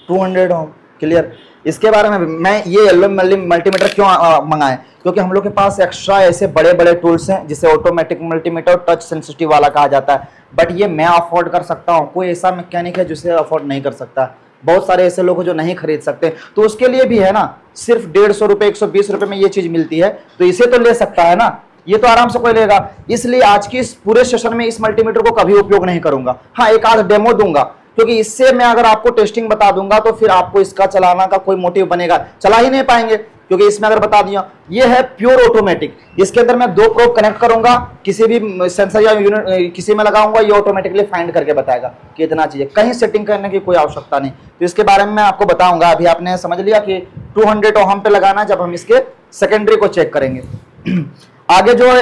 two hundred ohm clear इसके बारे में मैं ये येलो मल्टीमीटर क्यों मंगाए? क्योंकि हम लोग के पास एक्स्ट्रा ऐसे बड़े बड़े टूल्स हैं जिसे ऑटोमेटिक मल्टीमीटर टच सेंसिटिव वाला कहा जाता है। बट ये मैं अफोर्ड कर सकता हूँ। कोई ऐसा मैकेनिक है जिसे अफोर्ड नहीं कर सकता। बहुत सारे ऐसे लोग हैं जो नहीं खरीद सकते। तो उसके लिए भी है ना, सिर्फ़ डेढ़ सौ रुपए, एक सौ बीस रुपए में ये चीज़ मिलती है तो इसे तो ले सकता है ना। ये तो आराम से कोई लेगा। इसलिए आज की इस पूरे सेशन में इस मल्टीमीटर को कभी उपयोग नहीं करूँगा। हाँ एक आध डेमो दूँगा, क्योंकि इससे मैं अगर आपको टेस्टिंग बता दूँगा तो फिर आपको इसका चलाना का कोई मोटिव बनेगा। चला ही नहीं पाएँगे। क्योंकि इसमें अगर बता दिया, ये है प्योर ऑटोमेटिक इसके अंदर मैं दो प्रोब कनेक्ट करूँगा, किसी भी सेंसर या यूनिट किसी में लगाऊँगा, ये ऑटोमेटिकली फाइंड करके बताएगा कि इतना चीज़ें कहीं सेटिंग करने की कोई आवश्यकता नहीं। तो इसके बारे में मैं आपको बताऊँगा। अभी आपने समझ लिया कि 200 हंड्रेड ओहम पे लगाना जब हम इसके सेकेंडरी को चेक करेंगे। आगे जो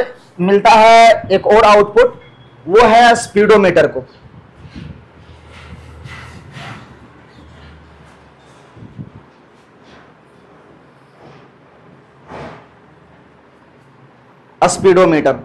मिलता है एक और आउटपुट वो है स्पीडोमीटर को। स्पीडोमीटर।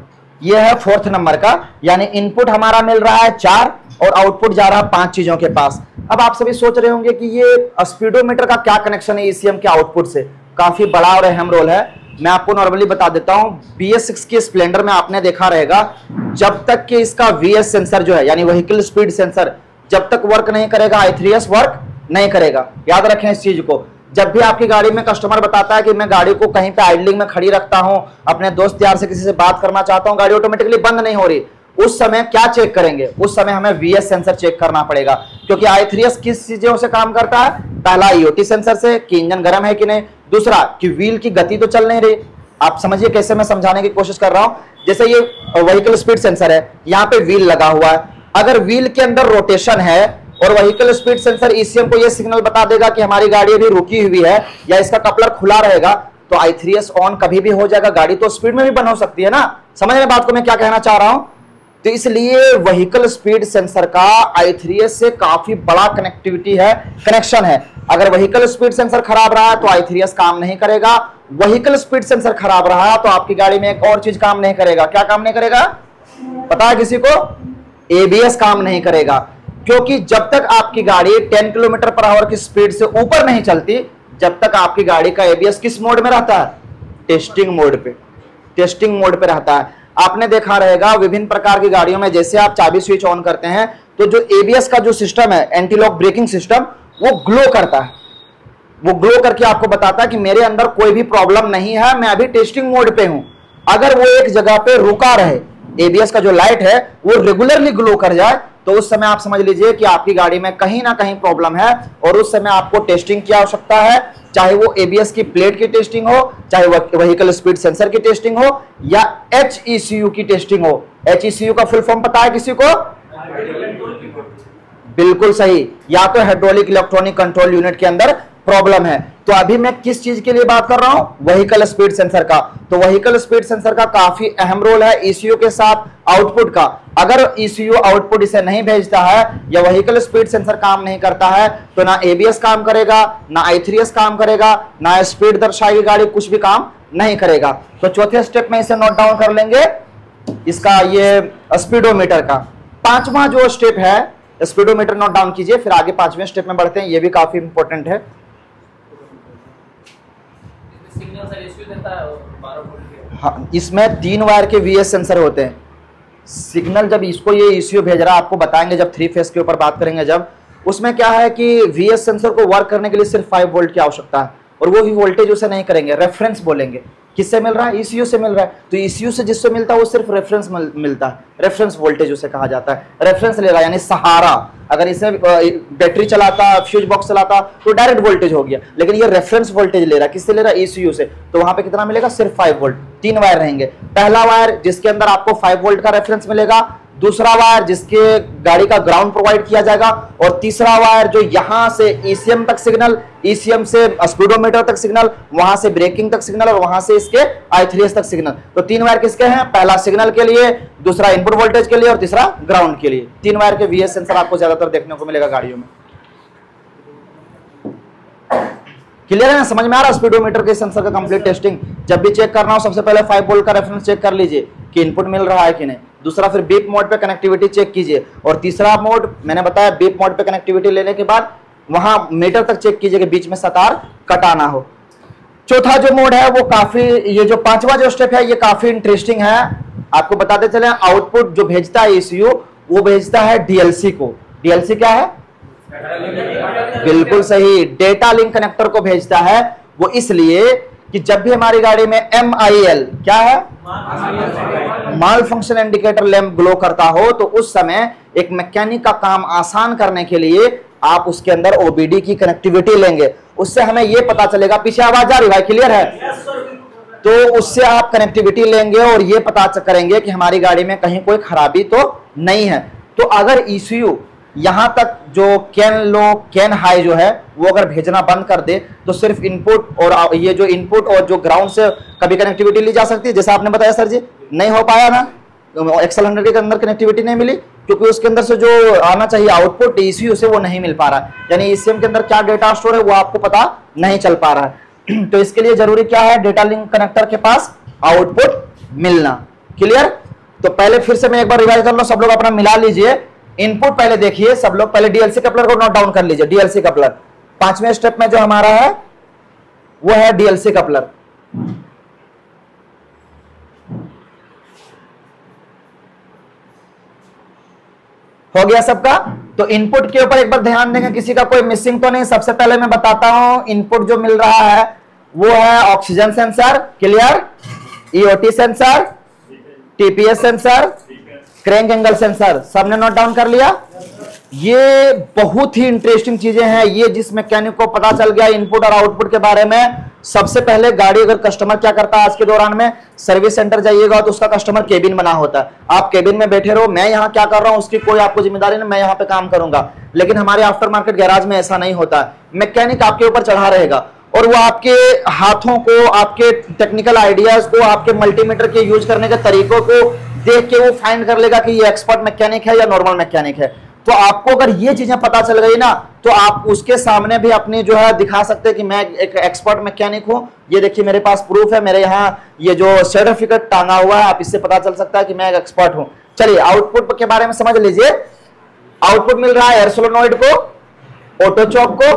ये है फोर्थ नंबर का, यानी इनपुट हमारा मिल रहा है चार और आउटपुट जा रहा है पाँच चीज़ों के पास। अब आप सभी सोच रहे होंगे कि ये स्पीडोमीटर का क्या कनेक्शन है ईसीएम के आउटपुट से? काफ़ी बड़ा और अहम रोल है। मैं आपको नॉर्मली बता देता हूँ बी एस सिक्स की स्प्लेंडर में आपने देखा रहेगा, जब तक कि इसका वी एस सेंसर जो है, यानी व्हीकल स्पीड सेंसर जब तक वर्क नहीं करेगा आई थ्री एस वर्क नहीं करेगा। याद रखें इस चीज़ को। जब भी आपकी गाड़ी में कस्टमर बताता है कि मैं गाड़ी को कहीं पे आइडलिंग में खड़ी रखता हूँ, अपने दोस्त यार से किसी से बात करना चाहता हूँ, गाड़ी ऑटोमेटिकली बंद नहीं हो रही। उस समय क्या चेक करेंगे? उस समय हमें वीएस सेंसर चेक करना पड़ेगा, क्योंकि आई थ्री एस किस चीज़ों से काम करता है? पहला ईओटी सेंसर से, कि इंजन गर्म है कि नहीं? दूसरा, कि व्हील की गति तो चल नहीं रही। आप समझिए कैसे मैं समझाने की कोशिश कर रहा हूँ? जैसे ये व्हीकल स्पीड सेंसर है, यहाँ पे व्हील लगा हुआ है। अगर व्हील के अंदर रोटेशन है और वहीकल स्पीड सेंसर ईसीएम को यह सिग्नल बता देगा कि हमारी गाड़ी अभी रुकी हुई है या इसका कपलर खुला रहेगा तो आई थ्री एस ऑन कभी भी हो जाएगा। गाड़ी तो स्पीड में भी बन हो सकती है ना? समझ रहे बात को मैं क्या कहना चाह रहा हूँ? तो इसलिए वहीकल स्पीड सेंसर का आई थ्री एस से काफ़ी बड़ा कनेक्टिविटी है कनेक्शन है। अगर वहीकल स्पीड सेंसर खराब रहा है तो आई थ्री एस काम नहीं करेगा। वहीकल स्पीड सेंसर खराब रहा तो आपकी गाड़ी में एक और चीज़ काम नहीं करेगा। क्या काम नहीं करेगा? पता है किसी को? एबीएस काम नहीं करेगा। क्योंकि जब तक आपकी गाड़ी 10 किलोमीटर पर आवर की स्पीड से ऊपर नहीं चलती, जब तक आपकी गाड़ी का एबीएस किस मोड में रहता है? टेस्टिंग मोड पे। टेस्टिंग मोड पे रहता है। आपने देखा रहेगा विभिन्न प्रकार की गाड़ियों में, जैसे आप चाबी स्विच ऑन करते हैं तो जो एबीएस का जो सिस्टम है एंटीलॉक ब्रेकिंग सिस्टम वो ग्लो करता है। वो ग्लो करके आपको बताता है कि मेरे अंदर कोई भी प्रॉब्लम नहीं है, मैं अभी टेस्टिंग मोड पे हूँ। अगर वो एक जगह पे रुका रहे एबीएस का जो लाइट है, वो रेगुलरली ग्लो कर जाए तो उस समय आप समझ लीजिए कि आपकी गाड़ी में कहीं ना कहीं प्रॉब्लम है और उस समय आपको टेस्टिंग की आवश्यकता है चाहे वो एबीएस की प्लेट की टेस्टिंग हो चाहे व्हीकल स्पीड सेंसर की टेस्टिंग हो या एचईसीयू की टेस्टिंग हो। एचईसीयू का फुल फॉर्म पता है किसी को? बिल्कुल सही। या तो हाइड्रोलिक इलेक्ट्रॉनिक कंट्रोल यूनिट के अंदर प्रॉब्लम है। तो अभी मैं किस चीज़ के लिए बात कर रहा हूँ? वहीकल स्पीड सेंसर का। तो वहीकल स्पीड सेंसर का काफ़ी अहम रोल है ईसीयू के साथ आउटपुट का। अगर ईसीयू आउटपुट इसे नहीं भेजता है या वहीकल स्पीड सेंसर काम नहीं करता है तो ना एबीएस काम करेगा, ना आई काम करेगा, ना स्पीड दर्शाएगी गाड़ी कुछ भी काम नहीं करेगा। तो चौथे स्टेप में इसे नोट डाउन कर लेंगे। इसका ये स्पीडोमीटर का। पांचवा जो स्टेप है स्पीडोमीटर नोट डाउन कीजिए, फिर आगे पाँचवें स्टेप में बढ़ते हैं। ये भी काफ़ी इंपॉर्टेंट है। हाँ इसमें तीन वायर के वीएस सेंसर होते हैं। सिग्नल जब इसको ये इश्यू भेज रहा है, आपको बताएँगे जब थ्री फेस के ऊपर बात करेंगे जब। उसमें क्या है कि वीएस सेंसर को वर्क करने के लिए सिर्फ़ फाइव वोल्ट की आवश्यकता है और वो भी वोल्टेज उसे नहीं करेंगे रेफरेंस बोलेंगे। किससे मिल रहा है? ई से मिल रहा है। तो ई से जिससे मिलता है, वो सिर्फ़ रेफरेंस मिलता है। रेफरेंस वोल्टेज उसे कहा जाता है। रेफरेंस ले रहा है, यानी सहारा। अगर इसे बैटरी चलाता फ्यूज बॉक्स चलाता तो डायरेक्ट वोल्टेज हो गया। लेकिन ये रेफरेंस वोल्टेज ले रहा है। किससे ले रहा है? ई से। तो वहाँ पे कितना मिलेगा? सिर्फ़ फाइव वोल्ट तीन वायर रहेंगे। पहला वायर जिसके अंदर आपको फाइव वोल्ट का रेफरेंस मिलेगा दूसरा वायर जिसके गाड़ी का ग्राउंड प्रोवाइड किया जाएगा और तीसरा वायर जो यहाँ से ईसीएम तक सिग्नल ईसीएम से स्पीडोमीटर तक सिग्नल वहाँ से ब्रेकिंग तक सिग्नल और वहाँ से इसके आई तक सिग्नल तो तीन वायर किसके हैं? पहला सिग्नल के लिए, दूसरा इनपुट वोल्टेज के लिए और तीसरा ग्राउंड के लिए। तीन वायर के वीएस सेंसर आपको ज़्यादातर देखने को मिलेगा गाड़ियों में। क्लियर है ना? समझ में आ रहा है स्पीडोमीटर के सेंसर का कंप्लीट टेस्टिंग जब भी चेक करना हो, सबसे पहले फाइव वोल्ट का रेफरेंस चेक कर लीजिए कि इनपुट मिल रहा है कि नहीं। दूसरा, फिर बीप मोड पे कनेक्टिविटी चेक कीजिए। और तीसरा मोड मैंने बताया बीप मोड पे कनेक्टिविटी लेने के बाद, वहाँ मीटर तक चेक कीजिए कि बीच में सतार कटाना हो। चौथा जो मोड है, वो काफ़ी, ये जो पांचवा जो स्टेप है, ये काफ़ी इंटरेस्टिंग है। आपको बताते चले आउटपुट जो भेजता है ईसीयू वो भेजता है डीएलसी को। डीएलसी क्या है? बिल्कुल सही। डेटा लिंक कनेक्टर को भेजता है। वो इसलिए कि जब भी हमारी गाड़ी में एम आई एल क्या है? Malfunction indicator lamp glow करता हो तो उस समय एक मैकेनिक का काम आसान करने के लिए आप उसके अंदर ओबीडी की कनेक्टिविटी लेंगे। उससे हमें यह पता चलेगा, पीछे आवाज़ आ रही भाई क्लियर है? तो उससे आप कनेक्टिविटी लेंगे और ये पता करेंगे कि हमारी गाड़ी में कहीं कोई खराबी तो नहीं है। तो अगर ईसीयू यहाँ तक जो कैन लो, कैन हाई जो है, वो अगर भेजना बंद कर दे तो सिर्फ़ इनपुट और ये जो इनपुट और जो ग्राउंड से कभी कनेक्टिविटी ली जा सकती है, जैसा आपने बताया सर जी, नहीं हो पाया ना एक्सल हंड्रेड के अंदर कनेक्टिविटी नहीं मिली, क्योंकि उसके अंदर से जो आना चाहिए आउटपुट ईसीयू से वो नहीं मिल पा रहा है। यानी ईसीएम के अंदर क्या डेटा स्टोर है, वो आपको पता नहीं चल पा रहा है। तो इसके लिए ज़रूरी क्या है डेटा लिंक कनेक्टर के पास आउटपुट मिलना। क्लियर तो पहले फिर से मैं एक बार रिवाइज कर लो, सब लोग अपना मिला लीजिए। इनपुट पहले देखिए, सब लोग पहले डीएलसी कपलर को नोट डाउन कर लीजिए डीएलसी कपलर। पाँचवें स्टेप में जो हमारा है, वो है डीएलसी कपलर। हो गया सबका? तो इनपुट के ऊपर एक बार ध्यान देंगे, किसी का कोई मिसिंग तो नहीं। सबसे पहले मैं बताता हूँ इनपुट जो मिल रहा है, वो है oxygen sensor clear EOT sensor TPS sensor crank angle sensor सबने नोट डाउन कर लिया? ये बहुत ही इंटरेस्टिंग चीज़ें हैं। ये जिस मैकेनिक को पता चल गया इनपुट और आउटपुट के बारे में, सबसे पहले गाड़ी अगर कस्टमर क्या करता है आज के दौरान में? सर्विस सेंटर जाइएगा तो उसका कस्टमर केबिन बना होता है। आप केबिन में बैठे रहो, मैं यहाँ क्या कर रहा हूँ, उसकी कोई आपको ज़िम्मेदारी नहीं, मैं यहाँ पे काम करूँगा। लेकिन हमारे आफ्टर मार्केट गैराज में ऐसा नहीं होता। मैकेनिक आपके ऊपर चढ़ा रहेगा और वो आपके हाथों को, आपके टेक्निकल आइडियाज़ को, आपके मल्टीमीटर के यूज़ करने के तरीकों को देख के वो फाइंड कर लेगा कि ये एक्सपर्ट मैकेनिक है या नॉर्मल मैकेनिक है। तो आपको अगर ये चीज़ें पता चल गई ना तो आप उसके सामने भी अपनी जो है दिखा सकते हैं कि मैं एक एक्सपर्ट मैकेनिक हूँ। ये देखिए मेरे पास प्रूफ है, मेरे यहाँ ये जो सर्टिफिकेट टांगा हुआ है, आप इससे पता चल सकता है कि मैं एक एक्सपर्ट हूँ। चलिए आउटपुट के बारे में समझ लीजिए। आउटपुट मिल रहा है एयरसोलोनॉइड को ऑटो चौक को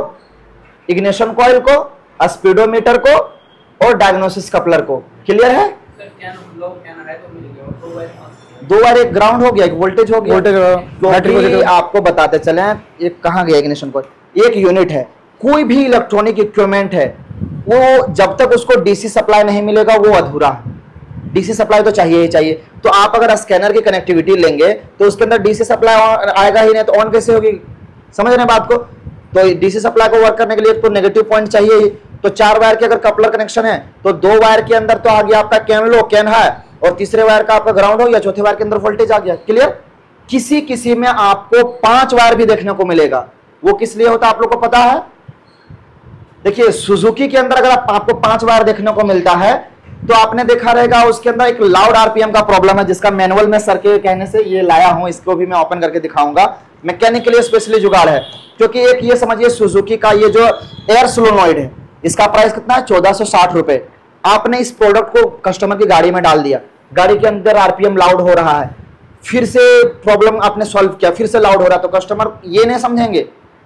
इग्निशन कॉइल को स्पीडोमीटर को और डायग्नोसिस कपलर को। क्लियर है? दो बार एक ग्राउंड हो गया एक वोल्टेज हो गया। वोल्टेज आपको बताते चले ये कहाँ गया इग्निशन को एक यूनिट है कोई भी इलेक्ट्रॉनिक इक्विपमेंट है वो जब तक उसको डीसी सप्लाई नहीं मिलेगा वो अधूरा है। डीसी सप्लाई तो चाहिए ही चाहिए। तो आप अगर स्कैनर की कनेक्टिविटी लेंगे तो उसके अंदर डीसी सप्लाई आएगा ही नहीं तो ऑन कैसे होगी? समझ रहे हैं बात को? तो डीसी सप्लाई को वर्क करने के लिए तो नेगेटिव पॉइंट चाहिए ही। तो चार वायर के अगर कपलर कनेक्शन है तो दो वायर के अंदर तो आ गया आपका कैन लो कैन है और तीसरे वायर का आपका ग्राउंड हो या चौथे वायर के अंदर वोल्टेज आ गया क्लियर किसी किसी में आपको पाँच वायर भी देखने को मिलेगा। वो किस लिए होता है आप लोग को पता है? देखिए सुजुकी के अंदर अगर आप, आपको पाँच वायर देखने को मिलता है तो आपने देखा रहेगा उसके अंदर एक लाउड आरपीएम का प्रॉब्लम है जिसका मैनुअल में सर के कहने से ये लाया हूँ इसको भी मैं ओपन करके दिखाऊँगा। मैकेनिक के लिए स्पेशली जुगाड़ है क्योंकि एक ये समझिए सुजुकी का ये जो एयर सोलोनॉइड है इसका प्राइस कितना है? चौदह सौ साठ रुपए। आपने इस प्रोडक्ट को कस्टमर की गाड़ी में डाल दिया। गाड़ी के अंदर आरपीएम लाउड हो रहा है। फिर से प्रॉब्लम आपने सॉल्व किया। फिर से लाउड हो रहा है। तो कस्टमर ये नहीं समझेंगे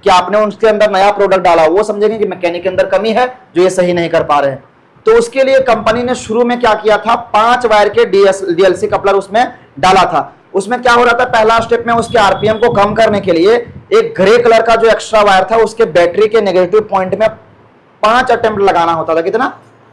कि आपने उसके अंदर नया प्रोडक्ट डाला। वो समझेंगे कि मैकेनिक के अंदर कमी है, जो ये सही नहीं कर पा रहे हैं। तो उसके लिए कंपनी ने शुरू में क्या किया था? पाँच वायर के डीएलसी कपलर उसमें डाला था। उसमें क्या हो रहा था? पहला स्टेप में उसके आरपीएम को कम करने के लिए एक ग्रे कलर का जो एक्स्ट्रा वायर था, उसके बैटरी के नेगेटिव पॉइंट में पाँच अटेम्प्ट लगाना होता था, कितना?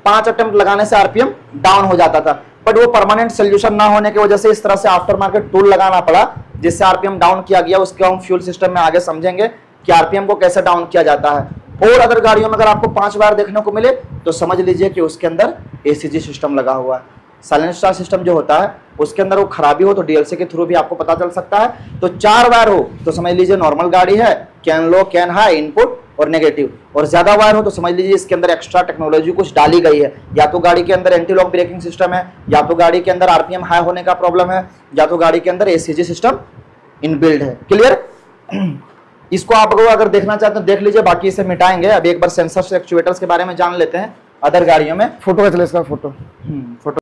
पाँच अटेम्प्ट लगाने से आरपीएम डाउन हो जाता था। बट वो परमानेंट सोल्यूशन ना होने की वजह से इस तरह से आफ्टर मार्केट टूल लगाना पड़ा, जिससे आरपीएम डाउन किया गया। उसके हम फ्यूल सिस्टम में आगे समझेंगे कि आरपीएम को कैसे डाउन किया जाता है। और अदर गाड़ियों में अगर आपको पाँच बार देखने को मिले तो समझ लीजिए कि उसके अंदर एसीजी सिस्टम लगा हुआ है। साइलेंट सिस्टम जो होता है, उसके अंदर वो खराबी हो तो डीएलसी के थ्रू भी आपको पता चल सकता है। तो चार वायर हो तो समझ लीजिए नॉर्मल गाड़ी है CAN low CAN high input और नेगेटिव और ज़्यादा वायर हो तो समझ लीजिए इसके अंदर एक्स्ट्रा टेक्नोलॉजी कुछ डाली गई है। या तो गाड़ी के अंदर एंटी लॉक ब्रेकिंग सिस्टम है या तो गाड़ी के अंदर आरपीएम हाई होने का प्रॉब्लम है या तो गाड़ी के अंदर एसीजी सिस्टम इनबिल्ड है। क्लियर इसको आप लोग अगर देखना चाहते हैं देख लीजिए बाकी इसे मिटाएँगे। अभी एक बार सेंसर एक्चुएटर्स के बारे में जान लेते हैं अदर गाड़ियों में। फ़ोटो का चले इसका फ़ोटो फ़ोटो